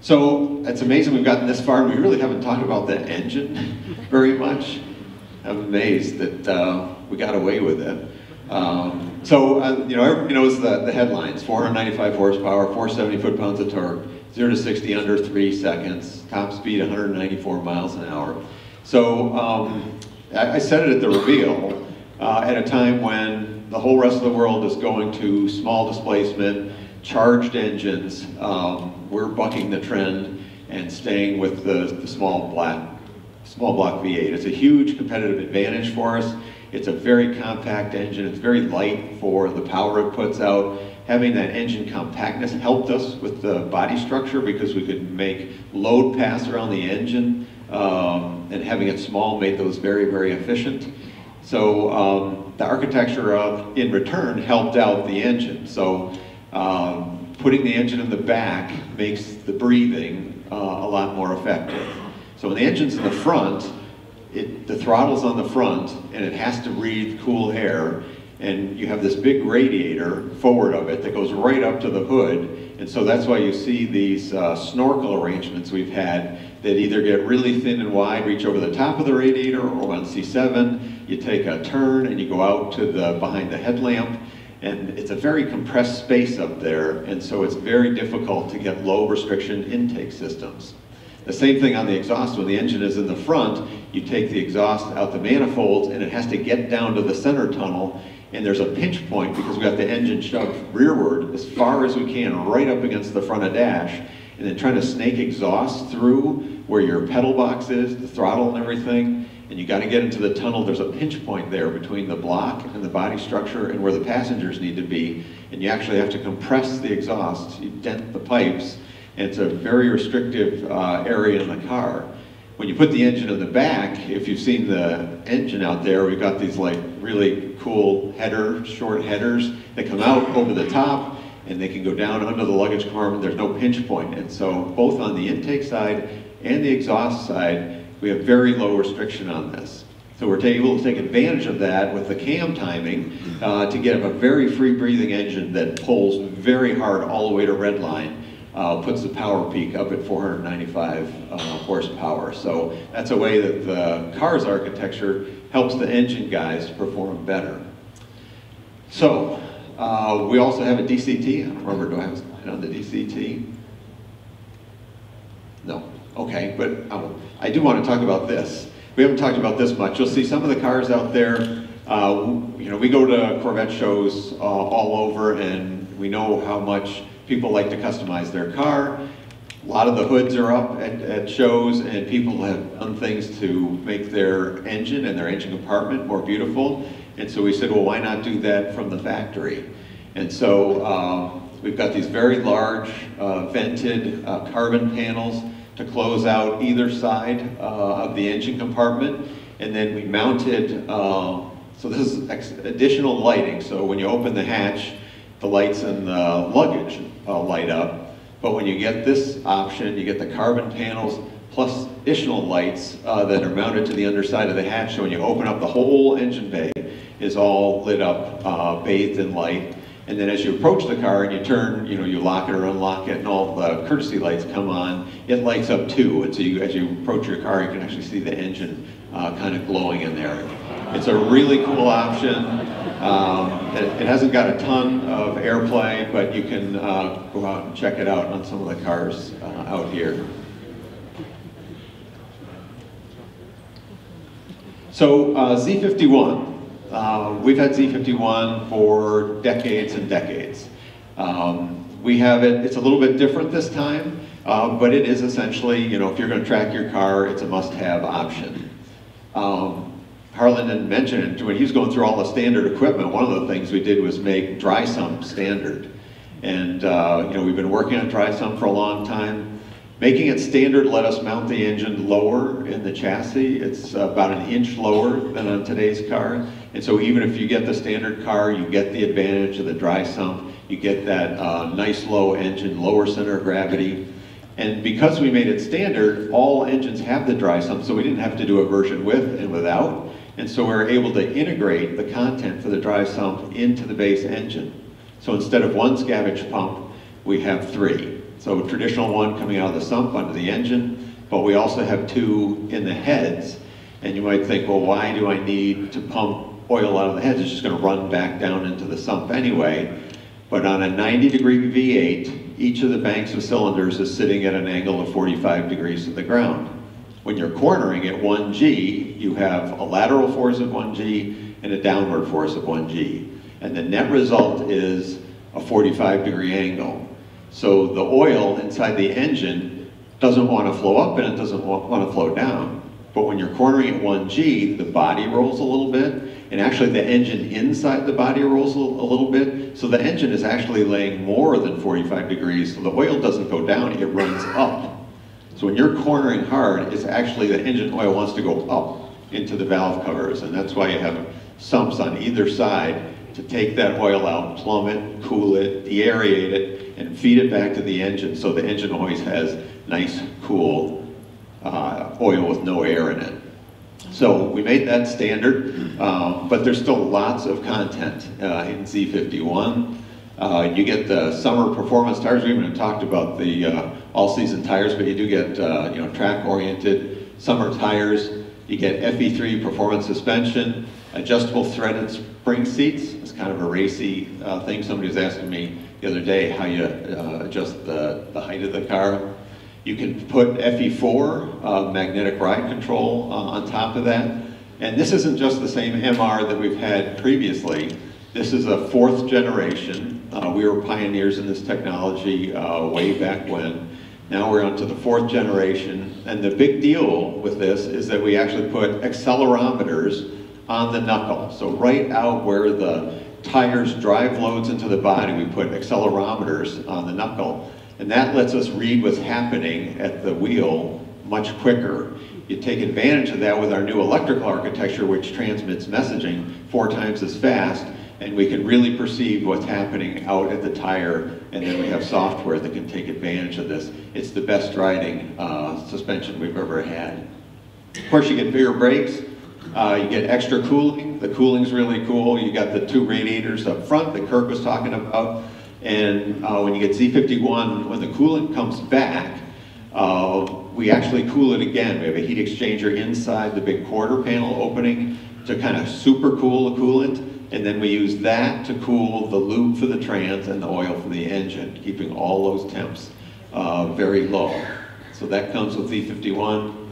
So it's amazing we've gotten this far and we really haven't talked about the engine (laughs) very much. I'm amazed that uh, we got away with it. Um, so, uh, you know, everybody knows the, the headlines, 495 horsepower, 470 foot-pounds of torque, 0 to 60 under 3 seconds, top speed 194 miles an hour. So um, I, I, said it at the reveal uh, at a time when the whole rest of the world is going to small displacement, charged engines, um, we're bucking the trend and staying with the, the small black small block V8. It's a huge competitive advantage for us. It's a very compact engine. It's very light for the power it puts out. Having that engine compactness helped us with the body structure because we could make load pass around the engine um, and having it small made those very, very efficient. So um, the architecture of, in return, helped out the engine. So um, putting the engine in the back makes the breathing uh, a lot more effective. So when the engine's in the front, it, the throttle's on the front and it has to breathe cool air and you have this big radiator forward of it that goes right up to the hood and so that's why you see these uh, snorkel arrangements we've had that either get really thin and wide, reach over the top of the radiator, or on C7, you take a turn and you go out to the behind the headlamp and it's a very compressed space up there, and so it's very difficult to get low restriction intake systems. The same thing on the exhaust, when the engine is in the front, you take the exhaust out the manifolds and it has to get down to the center tunnel, and there's a pinch point because we got the engine shoved rearward as far as we can, right up against the front of dash, and then trying to snake exhaust through where your pedal box is, the throttle and everything, and you got to get into the tunnel. There's a pinch point there between the block and the body structure and where the passengers need to be, and you actually have to compress the exhaust. You dent the pipes, and it's a very restrictive uh, area in the car. When you put the engine in the back, if you've seen the engine out there, we've got these like really cool header, short headers that come out over the top and they can go down under the luggage compartment. There's no pinch point. And so both on the intake side and the exhaust side, we have very low restriction on this. So we're able to take advantage of that with the cam timing uh, to get a very free breathing engine that pulls very hard all the way to red line uh, puts the power peak up at 495 uh, horsepower. So that's a way that the car's architecture helps the engine guys perform better. So uh, we also have a DCT. Don't remember, do I have on the DCT? No. Okay, but um, I do want to talk about this. We haven't talked about this much. You'll see some of the cars out there. Uh, you know, we go to Corvette shows uh, all over, and we know how much people like to customize their car. A lot of the hoods are up at, at shows and people have done things to make their engine and their engine compartment more beautiful. And so we said, well, why not do that from the factory? And so um, we've got these very large uh, vented uh, carbon panels to close out either side uh, of the engine compartment. And then we mounted, uh, so this is additional lighting. So when you open the hatch, the lights in the luggage uh, light up. But when you get this option, you get the carbon panels plus additional lights uh, that are mounted to the underside of the hatch. So when you open up the whole engine bay is all lit up, uh, bathed in light. And then as you approach the car and you turn, you know, you lock it or unlock it and all the courtesy lights come on, it lights up too. And so you, as you approach your car, you can actually see the engine uh, kind of glowing in there. It's a really cool option. Um, it, it, hasn't got a ton of airplay, but you can uh, go out and check it out on some of the cars uh, out here. So uh, Z51, uh, we've had Z51 for decades and decades. Um, we have it, it's a little bit different this time, uh, but it is essentially, you know, if you're going to track your car, it's a must-have option. Um, Harlan didn't mention it, when he was going through all the standard equipment, one of the things we did was make dry sump standard. And uh, you know, we've been working on dry sump for a long time. Making it standard let us mount the engine lower in the chassis. It's about an inch lower than on today's car. And so even if you get the standard car, you get the advantage of the dry sump. You get that uh, nice low engine, lower center of gravity. And because we made it standard, all engines have the dry sump, so we didn't have to do a version with and without. And so we're able to integrate the content for the dry sump into the base engine. So instead of one scavenge pump, we have three. So a traditional one coming out of the sump under the engine, but we also have two in the heads. And you might think, well, why do I need to pump oil out of the heads? It's just gonna run back down into the sump anyway. But on a 90 degree V8, each of the banks of cylinders is sitting at an angle of 45 degrees to the ground. When you're cornering at 1G, you have a lateral force of 1G and a downward force of 1G. And the net result is a 45 degree angle. So the oil inside the engine doesn't want to flow up and it doesn't want to flow down. But when you're cornering at 1G, the body rolls a little bit, and actually the engine inside the body rolls a little bit. So the engine is actually laying more than 45 degrees, so the oil doesn't go down, it runs up. So when you're cornering hard, it's actually the engine oil wants to go up into the valve covers, and that's why you have sumps on either side to take that oil out, plumb it, cool it, deaerate it, and feed it back to the engine so the engine always has nice, cool uh, oil with no air in it. So we made that standard, um, but there's still lots of content uh, in Z51. Uh, you get the summer performance tires. We haven't talked about the uh, all-season tires, but you do get uh, you know track-oriented summer tires. You get FE3 performance suspension, adjustable threaded spring seats. It's kind of a racy uh, thing. Somebody was asking me the other day how you uh, adjust the, the height of the car. You can put FE4 uh, magnetic ride control on top of that. And this isn't just the same MR that we've had previously. This is a fourth generation. Uh, we were pioneers in this technology uh, way back when. Now we're on to the fourth generation, and the big deal with this is that we actually put accelerometers on the knuckle. So right out where the tires drive loads into the body, we put accelerometers on the knuckle. And that lets us read what's happening at the wheel much quicker. You take advantage of that with our new electrical architecture, which transmits messaging four times as fast, and we can really perceive what's happening out at the tire, and then we have software that can take advantage of this. It's the best riding uh, suspension we've ever had. Of course, you get bigger brakes, uh, you get extra cooling. The cooling's really cool. You got the two radiators up front that Kirk was talking about. And uh, when you get Z51, when the coolant comes back, uh, we actually cool it again. We have a heat exchanger inside the big quarter panel opening to kind of super cool the coolant. And then we use that to cool the lube for the trans and the oil for the engine, keeping all those temps uh, very low. So that comes with Z51.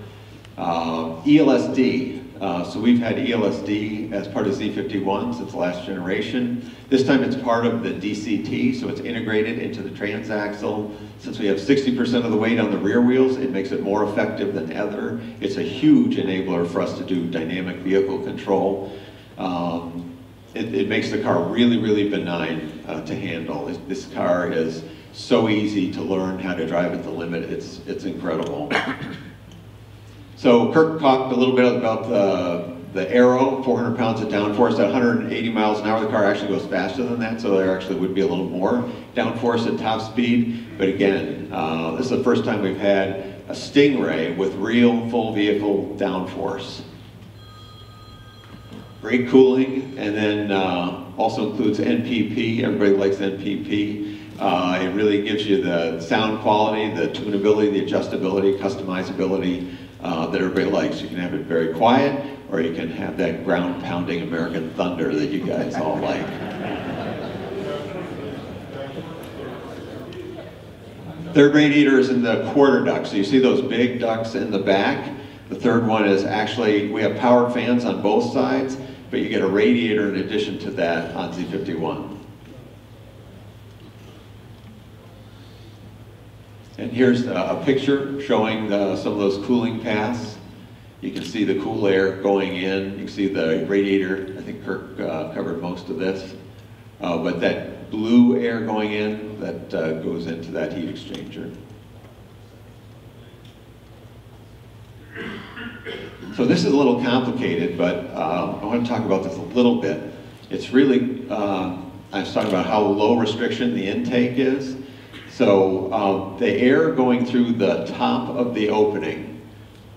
Uh, ELSD, uh, so we've had ELSD as part of Z51 since the last generation. This time it's part of the DCT, so it's integrated into the transaxle. Since we have 60% of the weight on the rear wheels, it makes it more effective than ever. It's a huge enabler for us to do dynamic vehicle control. Um, it, it, makes the car really, really benign uh, to handle. This car is so easy to learn how to drive at the limit. It's, it's incredible. So Kirk talked a little bit about the, the Aero, 400 pounds of downforce at 180 miles an hour. The car actually goes faster than that, so there actually would be a little more downforce at top speed. But again, uh, this is the first time we've had a Stingray with real full vehicle downforce. Great cooling, and then uh, also includes NPP. Everybody likes NPP. Uh, it really gives you the sound quality, the tunability, the adjustability, customizability uh, that everybody likes. You can have it very quiet, or you can have that ground pounding American thunder that you guys all (laughs) like. Third radiator is in the quarter duct. So you see those big ducks in the back. The third one is actually, we have powered fans on both sides, but you get a radiator in addition to that on Z51. And here's a picture showing the, some of those cooling paths. You can see the cool air going in. You can see the radiator. I think Kirk uh, covered most of this. Uh, but that blue air going in, that uh, goes into that heat exchanger. So this is a little complicated, but uh, I want to talk about this a little bit. It's really, uh, I was talking about how low restriction the intake is. So um, the air going through the top of the opening,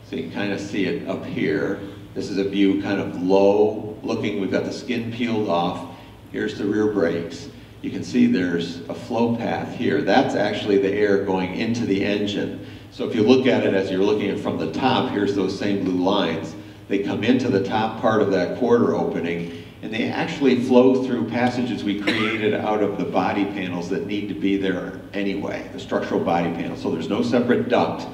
so you can kind of see it up here. This is a view kind of low looking. We've got the skin peeled off. Here's the rear brakes. You can see there's a flow path here. That's actually the air going into the engine. So if you look at it as you're looking at from the top, here's those same blue lines. They come into the top part of that quarter opening and they actually flow through passages we created out of the body panels that need to be there anyway, the structural body panels. So there's no separate duct.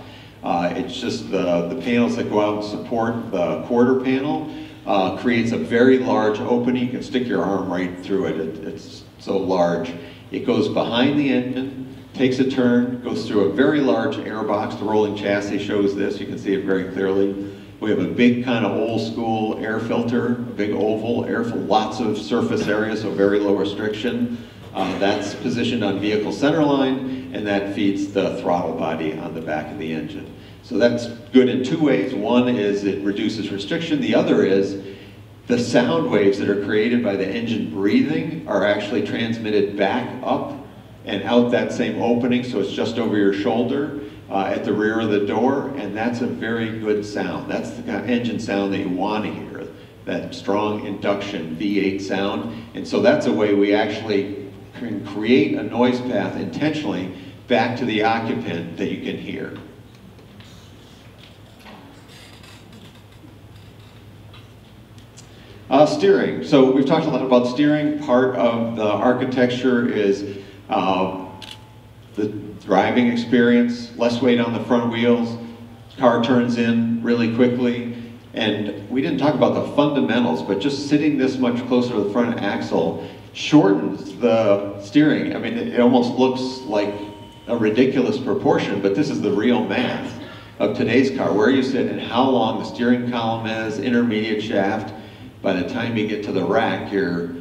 Uh, it's just the, the panels that go out and support the quarter panel uh, creates a very large opening. You can stick your arm right through it. it. It's so large. It goes behind the engine, takes a turn, goes through a very large air box. The rolling chassis shows this. You can see it very clearly. We have a big kind of old school air filter, a big oval air, for lots of surface area, so very low restriction. Uh, that's positioned on vehicle centerline, and that feeds the throttle body on the back of the engine. So that's good in two ways. One is it reduces restriction. The other is the sound waves that are created by the engine breathing are actually transmitted back up and out that same opening, so it's just over your shoulder uh, at the rear of the door, and that's a very good sound. That's the kind of engine sound that you want to hear, that strong induction V8 sound. And so that's a way we actually can create a noise path intentionally back to the occupant that you can hear. Uh, steering. So we've talked a lot about steering. Part of the architecture is uh, the driving experience, less weight on the front wheels, car turns in really quickly, and we didn't talk about the fundamentals, but just sitting this much closer to the front axle shortens the steering. I mean, it, it almost looks like a ridiculous proportion, but this is the real math of today's car, where you sit and how long the steering column is, intermediate shaft. By the time you get to the rack, you're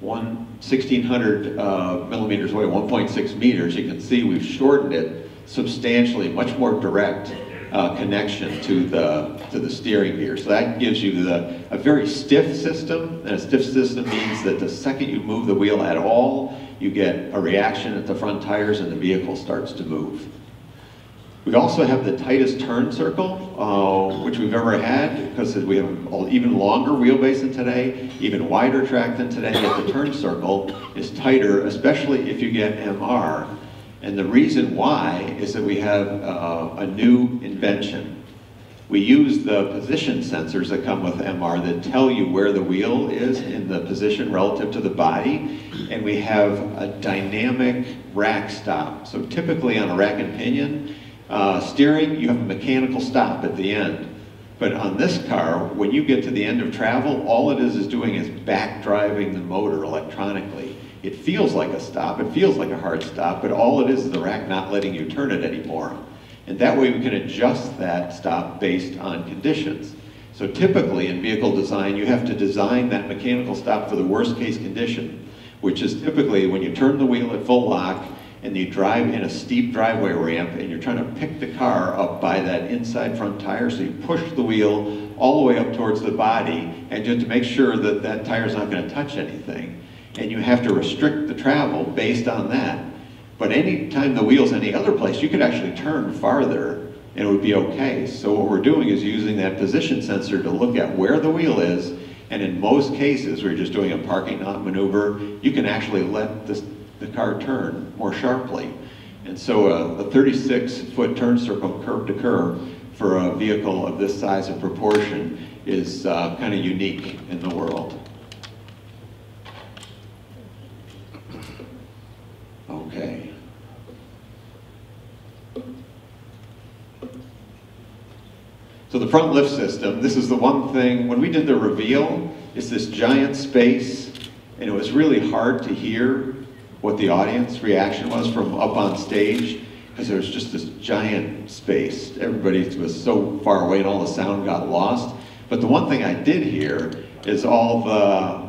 one 1600 uh, millimeters away, 1.6 meters. You can see we've shortened it substantially, much more direct uh, connection to the to the steering gear. So that gives you the a very stiff system, and a stiff system means that the second you move the wheel at all, you get a reaction at the front tires and the vehicle starts to move. We also have the tightest turn circle, uh, which we've ever had, because we have an even longer wheelbase than today, even wider track than today, yet the turn circle is tighter, especially if you get MR. And the reason why is that we have uh, a new invention. We use the position sensors that come with MR that tell you where the wheel is in the position relative to the body, and we have a dynamic rack stop. So typically on a rack and pinion, uh, steering, you have a mechanical stop at the end. But on this car, when you get to the end of travel, all it is is doing is back driving the motor electronically. It feels like a stop, it feels like a hard stop, but all it is is the rack not letting you turn it anymore. And that way we can adjust that stop based on conditions. So typically in vehicle design, you have to design that mechanical stop for the worst case condition, which is typically when you turn the wheel at full lock and you drive in a steep driveway ramp and you're trying to pick the car up by that inside front tire, so you push the wheel all the way up towards the body and just to make sure that that tire's not going to touch anything and you have to restrict the travel based on that. But anytime the wheel's any other place, you could actually turn farther and it would be okay. So what we're doing is using that position sensor to look at where the wheel is, and in most cases, we're just doing a parking lot maneuver, you can actually let this, the car turn more sharply. And so a, a 36 foot turn circle curb to curb for a vehicle of this size and proportion is uh, kind of unique in the world. Okay. So the front lift system, this is the one thing, when we did the reveal, it's this giant space, and it was really hard to hear what the audience reaction was from up on stage, because there was just this giant space. Everybody was so far away and all the sound got lost. But the one thing I did hear is all the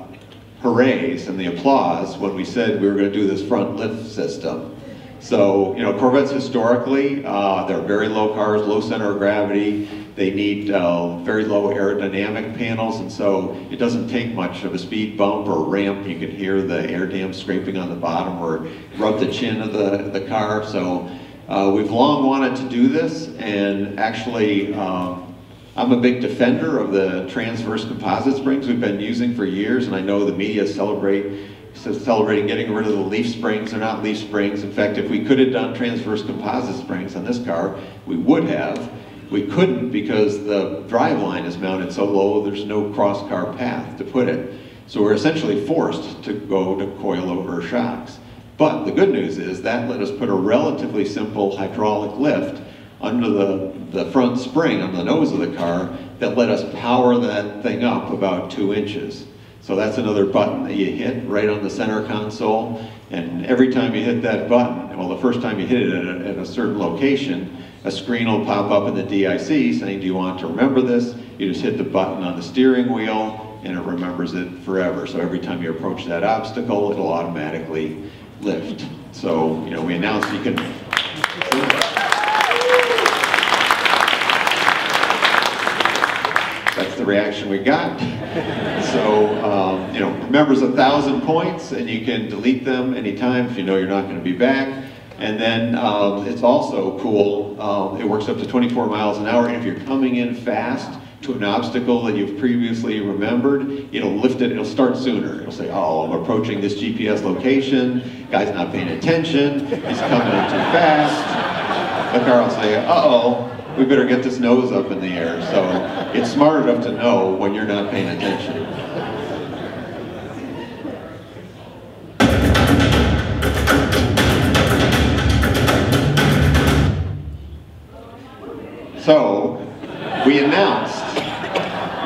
hoorays and the applause when we said we were going to do this front lift system. So, you know, Corvettes historically, uh, they're very low cars, low center of gravity. They need uh, very low aerodynamic panels, and so it doesn't take much of a speed bump or ramp. You can hear the air dam scraping on the bottom or rub the chin of the, the car. So uh, we've long wanted to do this, and actually, um, I'm a big defender of the transverse composite springs we've been using for years, and I know the media celebrate celebrating getting rid of the leaf springs. They're not leaf springs. In fact, if we could have done transverse composite springs on this car, we would have. We couldn't because the drive line is mounted so low, there's no cross-car path to put it. So we're essentially forced to go to coilover shocks. But the good news is that let us put a relatively simple hydraulic lift under the, the front spring on the nose of the car that let us power that thing up about two inches. So that's another button that you hit right on the center console. And every time you hit that button, well, the first time you hit it at a, at a certain location, a screen will pop up in the DIC saying, do you want to remember this? You just hit the button on the steering wheel and it remembers it forever. So every time you approach that obstacle, it'll automatically lift. So, you know, we announced you can that's the reaction we got. (laughs) So, um, you know, remembers a thousand points and you can delete them anytime if you know you're not going to be back. And then um, it's also cool, um, it works up to 24 miles an hour. And if you're coming in fast to an obstacle that you've previously remembered, it'll lift it, it'll start sooner. It'll say, oh, I'm approaching this GPS location, guy's not paying attention, he's coming in too fast. The car will say, uh-oh, we better get this nose up in the air. So it's smart enough to know when you're not paying attention. So we announced,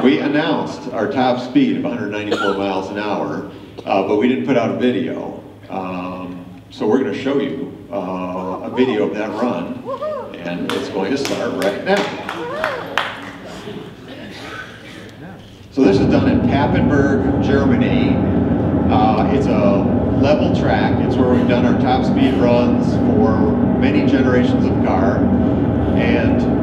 we announced our top speed of 194 miles an hour, uh, but we didn't put out a video. Um, so we're going to show you uh, a video of that run, and it's going to start right now. So this is done in Papenburg, Germany. Uh, it's a level track. It's where we've done our top speed runs for many generations of car. And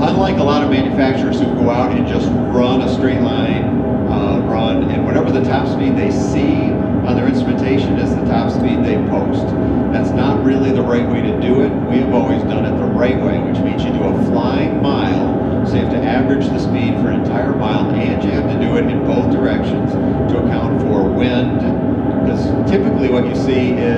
unlike a lot of manufacturers who go out and just run a straight line uh, run, and whatever the top speed they see on their instrumentation is the top speed they post. That's not really the right way to do it. We have always done it the right way, which means you do a flying mile so you have to average the speed for an entire mile and you have to do it in both directions to account for wind. Because typically what you see is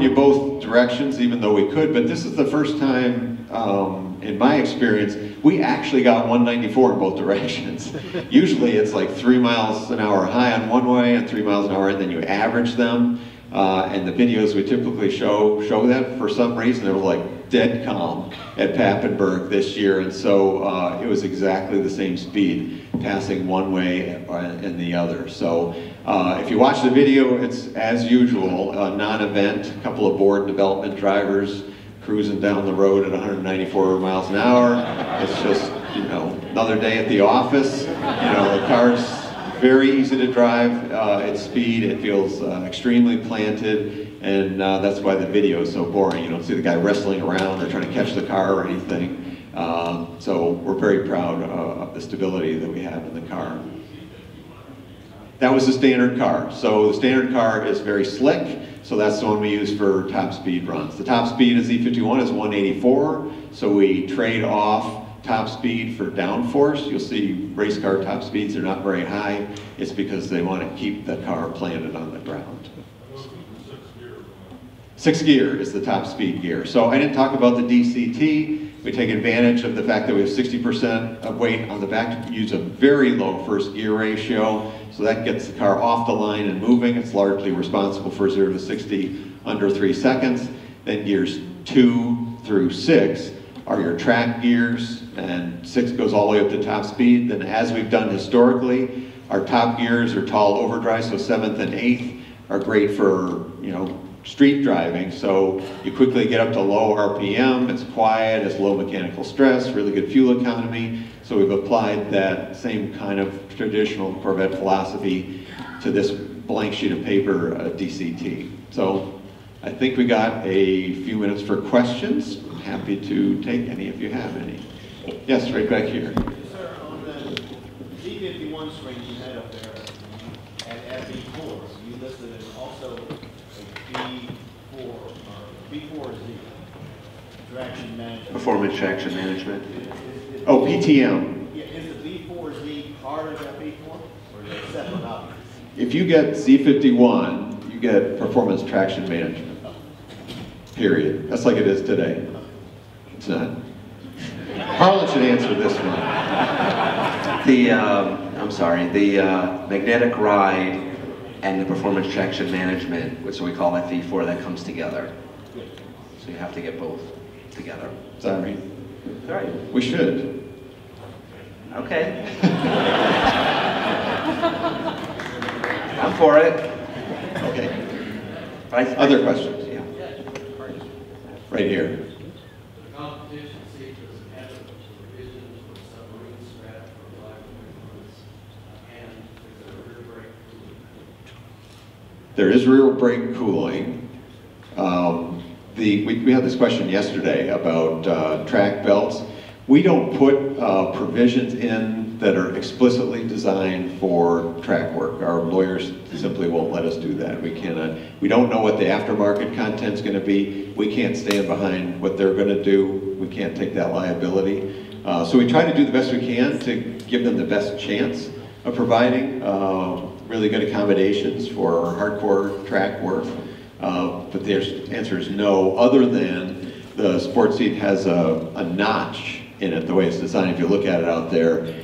You both directions, even though we could, but this is the first time, um, in my experience, we actually got 194 in both directions. (laughs) Usually it's like three miles an hour high on one way and three miles an hour, and then you average them. Uh, and the videos we typically show show that for some reason it was like dead calm at Papenburg this year, and so uh, it was exactly the same speed, passing one way and the other. So uh, if you watch the video, it's as usual, a non-event, a couple of board development drivers cruising down the road at 194 miles an hour. It's just, you know, another day at the office. You know, the car's very easy to drive uh, at speed. It feels uh, extremely planted, and uh, that's why the video is so boring. You don't see the guy wrestling around or trying to catch the car or anything. Um, so we're very proud uh, of the stability that we have in the car. That was the standard car. So the standard car is very slick. So that's the one we use for top speed runs. The top speed of Z51 is 184. So we trade off top speed for downforce. You'll see race car top speeds are not very high. It's because they want to keep the car planted on the ground. Six gear is the top speed gear. So I didn't talk about the DCT. We take advantage of the fact that we have 60% of weight on the back to use a very low first gear ratio. So that gets the car off the line and moving. It's largely responsible for 0 to 60 under 3 seconds. Then gears 2 through 6 are your track gears, and 6 goes all the way up to top speed. Then as we've done historically, our top gears are tall overdrive, so 7th and 8th are great for, you know, street driving. So you quickly get up to low RPM, it's quiet, it's low mechanical stress, really good fuel economy. So we've applied that same kind of traditional Corvette philosophy to this blank sheet of paper uh, DCT. So I think we got a few minutes for questions. I'm happy to take any if you have any. Yes, right back here. Sir, on the Z51 screen you had up there at, at B4, you listed it also a B4 or B4Z, traction management. Performance traction management. Oh, PTM. Yeah, is the B4Z part of that B4 or is it separate out? If you get Z51, you get performance traction management. Period. That's like it is today. It's not. Harlan should answer this one. The, um, I'm sorry, the uh, magnetic ride and the performance traction management, which we call that V4, that comes together. So you have to get both together. Sorry. All right. We should. Okay. (laughs) I'm for it. Okay. I- Other questions? Yeah. Right here. competition secrets and provisions for submarine strap for five months, and there's rear brake cooling. There is rear brake cooling. Um, the, we, we had this question yesterday about uh, track belts. We don't put uh, provisions in that are explicitly designed for track work. Our lawyers simply won't let us do that. We cannot, we don't know what the aftermarket content's gonna be. We can't stand behind what they're gonna do. We can't take that liability. Uh, so we try to do the best we can to give them the best chance of providing uh, really good accommodations for hardcore track work. Uh, but the answer is no, other than the sports seat has a, a notch in it, the way it's designed. If you look at it out there,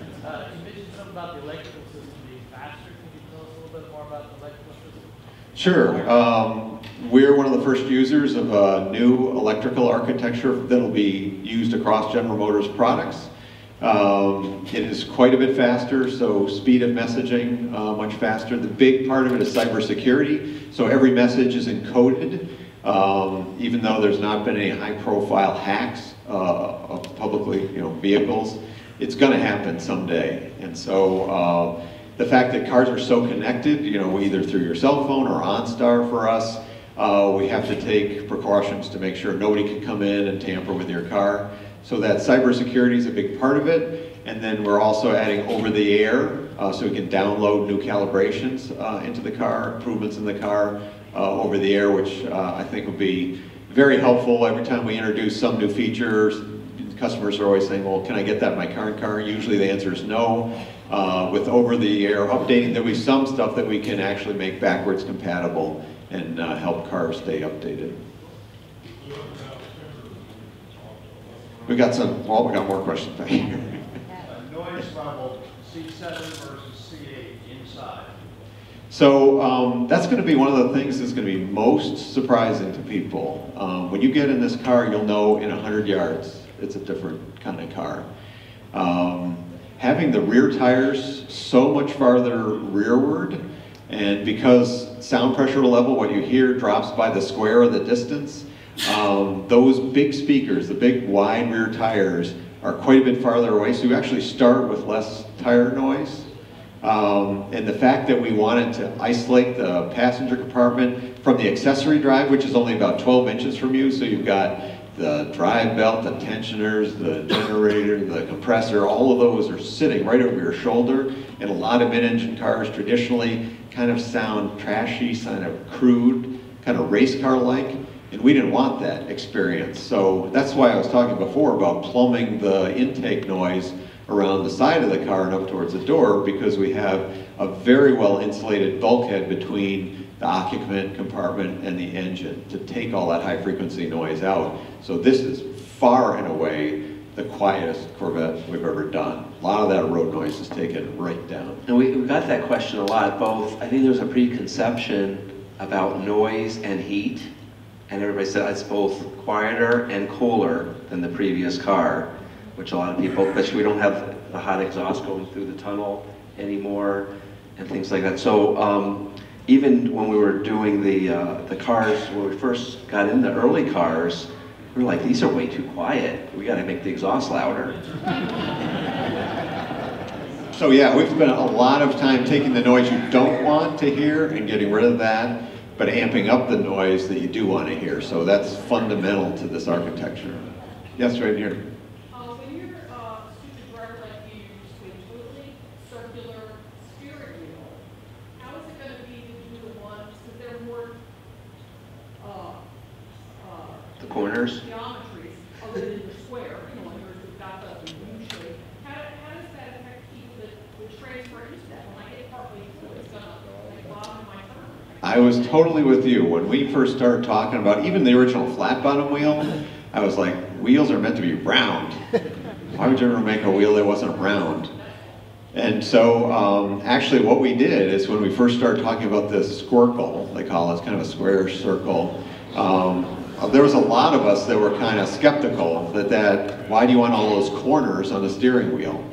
Sure. Um, we're one of the first users of a new electrical architecture that'll be used across General Motors products. Um, it is quite a bit faster, so speed of messaging uh, much faster. The big part of it is cybersecurity, so every message is encoded. Um, even though there's not been any high-profile hacks uh, of publicly, you know, vehicles, it's going to happen someday. And so uh, the fact that cars are so connected, you know, either through your cell phone or OnStar for us, uh, we have to take precautions to make sure nobody can come in and tamper with your car. So that cybersecurity is a big part of it. And then we're also adding over the air, uh, so we can download new calibrations uh, into the car, improvements in the car uh, over the air, which uh, I think will be very helpful every time we introduce some new features. Customers are always saying, well, can I get that in my current car? Usually the answer is no. Uh, with over the air updating, there'll be some stuff that we can actually make backwards compatible and uh, help cars stay updated. We got some, well, we got more questions back here. (laughs) Noise level, C7 versus C8 inside. So um, that's going to be one of the things that's going to be most surprising to people. Um, when you get in this car, you'll know in 100 yards it's a different kind of car. Um, having the rear tires so much farther rearward, and because sound pressure level, what you hear drops by the square of the distance, um, those big speakers, the big wide rear tires, are quite a bit farther away, so you actually start with less tire noise. Um, and the fact that we wanted to isolate the passenger compartment from the accessory drive, which is only about 12 inches from you, so you've got the drive belt, the tensioners, the generator, the compressor, all of those are sitting right over your shoulder. And a lot of mid-engine cars traditionally kind of sound trashy, kind of crude, kind of race car-like. And we didn't want that experience. So that's why I was talking before about plumbing the intake noise around the side of the car and up towards the door because we have a very well insulated bulkhead between the occupant compartment and the engine to take all that high frequency noise out. So this is far and away the quietest Corvette we've ever done. A lot of that road noise is taken right down. And we, we got that question a lot, both, I think there's a preconception about noise and heat, and everybody said it's both quieter and cooler than the previous car, which a lot of people, especially we don't have the hot exhaust going through the tunnel anymore, and things like that. So um, even when we were doing the, uh, the cars, when we first got in the early cars, we were like, these are way too quiet. We gotta make the exhaust louder. (laughs) So yeah, we've spent a lot of time taking the noise you don't want to hear and getting rid of that, but amping up the noise that you do want to hear. So that's fundamental to this architecture. Yes, right here. Uh, when you're, uh, stupid driver like you used to a totally circular steering wheel, how is it gonna be to do the ones, because they're more, uh, uh, The corners? geometries, other than the square, you know, yours has got the U shape. How, how does that affect people that would transfer into that? When I get partway through, it's gonna, like, bother my turn. I was totally with you. When we first started talking about even the original flat bottom wheel, I was like, wheels are meant to be round. Why would you ever make a wheel that wasn't round? And so um, actually what we did is when we first started talking about this squircle, they call it, it's kind of a square circle, um, there was a lot of us that were kind of skeptical that that, why do you want all those corners on the steering wheel?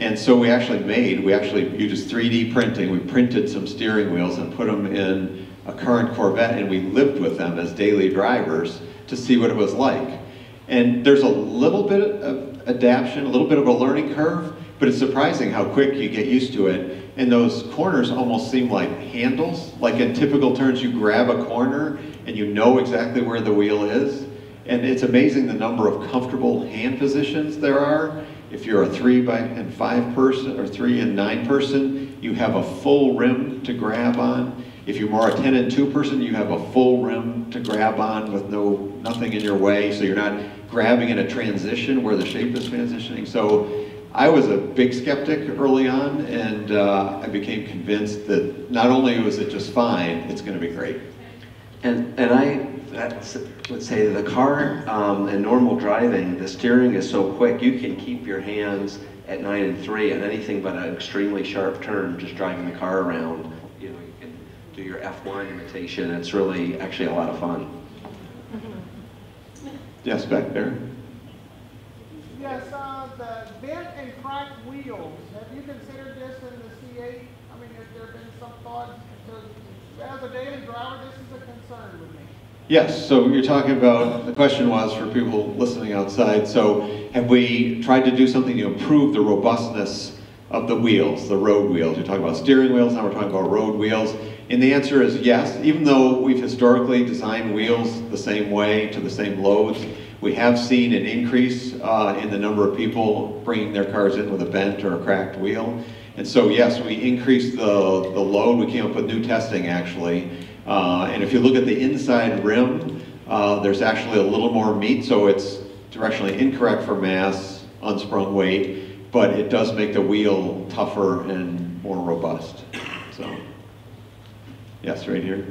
And so we actually made, we actually used 3D printing, we printed some steering wheels and put them in a current Corvette and we lived with them as daily drivers to see what it was like. And there's a little bit of adaptation, a little bit of a learning curve, but it's surprising how quick you get used to it. And those corners almost seem like handles. Like in typical turns, you grab a corner and you know exactly where the wheel is. And it's amazing the number of comfortable hand positions there are. If you're a three by and five person or three and nine person, you have a full rim to grab on. If you're more a 10 and 2 person, you have a full rim to grab on with no nothing in your way, so you're not grabbing in a transition where the shape is transitioning. So I was a big skeptic early on, and uh, I became convinced that not only was it just fine, it's going to be great. And, and I would say the car um, in normal driving, the steering is so quick, you can keep your hands at nine and three on anything but an extremely sharp turn, just driving the car around. You know, you can do your F1 imitation. It's really actually a lot of fun. Yes, back there. Yes, uh, the bent and cracked wheels, have you considered this in the C8? I mean, has there been some thought, because as a daily driver, this is a concern with me. Yes, so you're talking about, the question was for people listening outside, so have we tried to do something to improve the robustness of the wheels, the road wheels? You're talking about steering wheels, now we're talking about road wheels. And the answer is yes, even though we've historically designed wheels the same way to the same loads, we have seen an increase uh, in the number of people bringing their cars in with a bent or a cracked wheel. And so yes, we increased the, the load, we came up with new testing actually. Uh, and if you look at the inside rim, uh, there's actually a little more meat, so it's directionally incorrect for mass, unsprung weight, but it does make the wheel tougher and more robust. Yes, right here.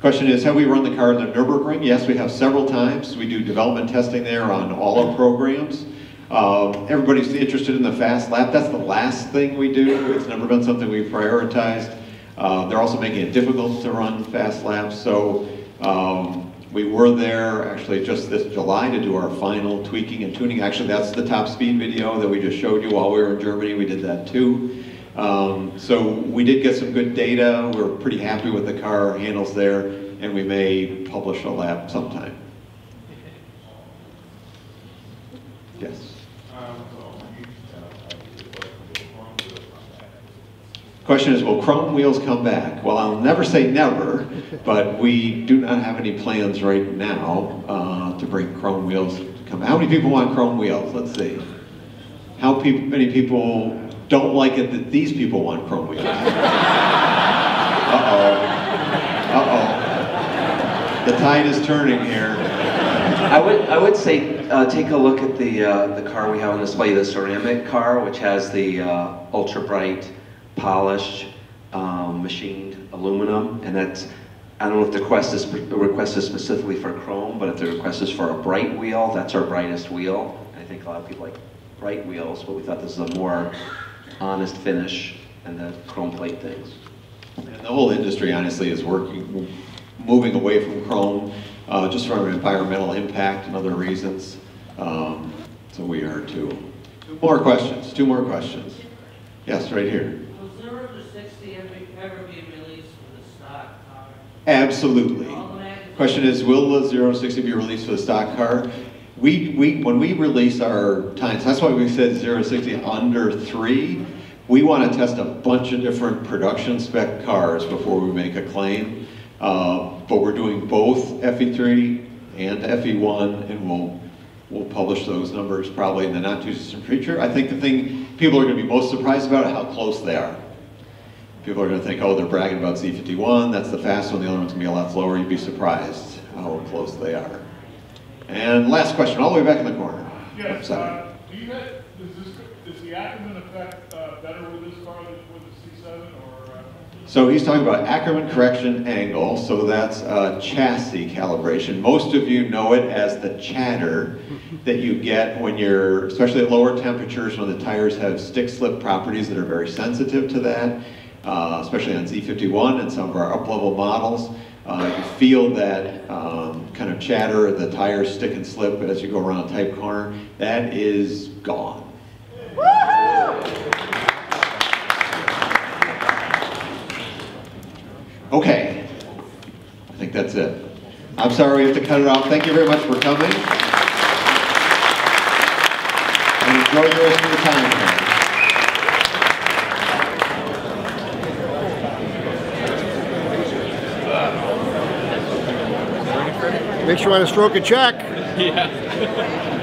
Question is, have we run the car in the Nürburgring? Yes, we have several times. We do development testing there on all our programs. Um, everybody's interested in the fast lap. That's the last thing we do. It's never been something we've prioritized. Uh, they're also making it difficult to run fast laps. So um, we were there actually just this July to do our final tweaking and tuning. Actually, that's the top speed video that we just showed you while we were in Germany. We did that too. Um, so we did get some good data. We're pretty happy with the car handles there, and we may publish a lap sometime. Yes. Question is, will chrome wheels come back? Well, I'll never say never, but we do not have any plans right now uh, to bring chrome wheels to come. How many people want chrome wheels? Let's see. How pe many people don't like it that these people want chrome wheels? Uh-oh. Uh-oh. The tide is turning here. I would, I would say uh, take a look at the, uh, the car we have on display, the ceramic car, which has the uh, ultra bright polished, um, machined aluminum, and that's, I don't know if the request is, the request is specifically for chrome, but if the request is for a bright wheel, that's our brightest wheel. I think a lot of people like bright wheels, but we thought this is a more honest finish and the chrome plate things. And the whole industry, honestly, is working, moving away from chrome, uh, just from environmental impact and other reasons. Um, so we are too. Two more questions, two more questions. Yes, right here. Will zero to sixty ever, ever be released for the stock car? Absolutely. Question is, will the 0 to 60 be released for the stock car? We, we, when we release our times, that's why we said 0 60 under three. We want to test a bunch of different production spec cars before we make a claim. Uh, but we're doing both FE3 and FE1, and we'll we'll publish those numbers probably in the not too distant future. I think the thing people are going to be most surprised about is how close they are. People are going to think, oh, they're bragging about Z51, that's the fast one, the other one's going to be a lot slower. You'd be surprised how close they are. And last question, all the way back in the corner. Yes, uh, do you have, does this, the Ackerman effect uh, better with this car than with the C7 or? Uh... So he's talking about Ackerman correction angle, so that's uh, chassis calibration. Most of you know it as the chatter that you get when you're, especially at lower temperatures when the tires have stick slip properties that are very sensitive to that, uh, especially on Z51 and some of our up-level models. Uh, you feel that um, kind of chatter, the tires stick and slip as you go around a tight corner. That is gone. Okay, I think that's it. I'm sorry we have to cut it off. Thank you very much for coming. And enjoy the rest of your time here. Makes you want to stroke a check. (laughs) Yeah.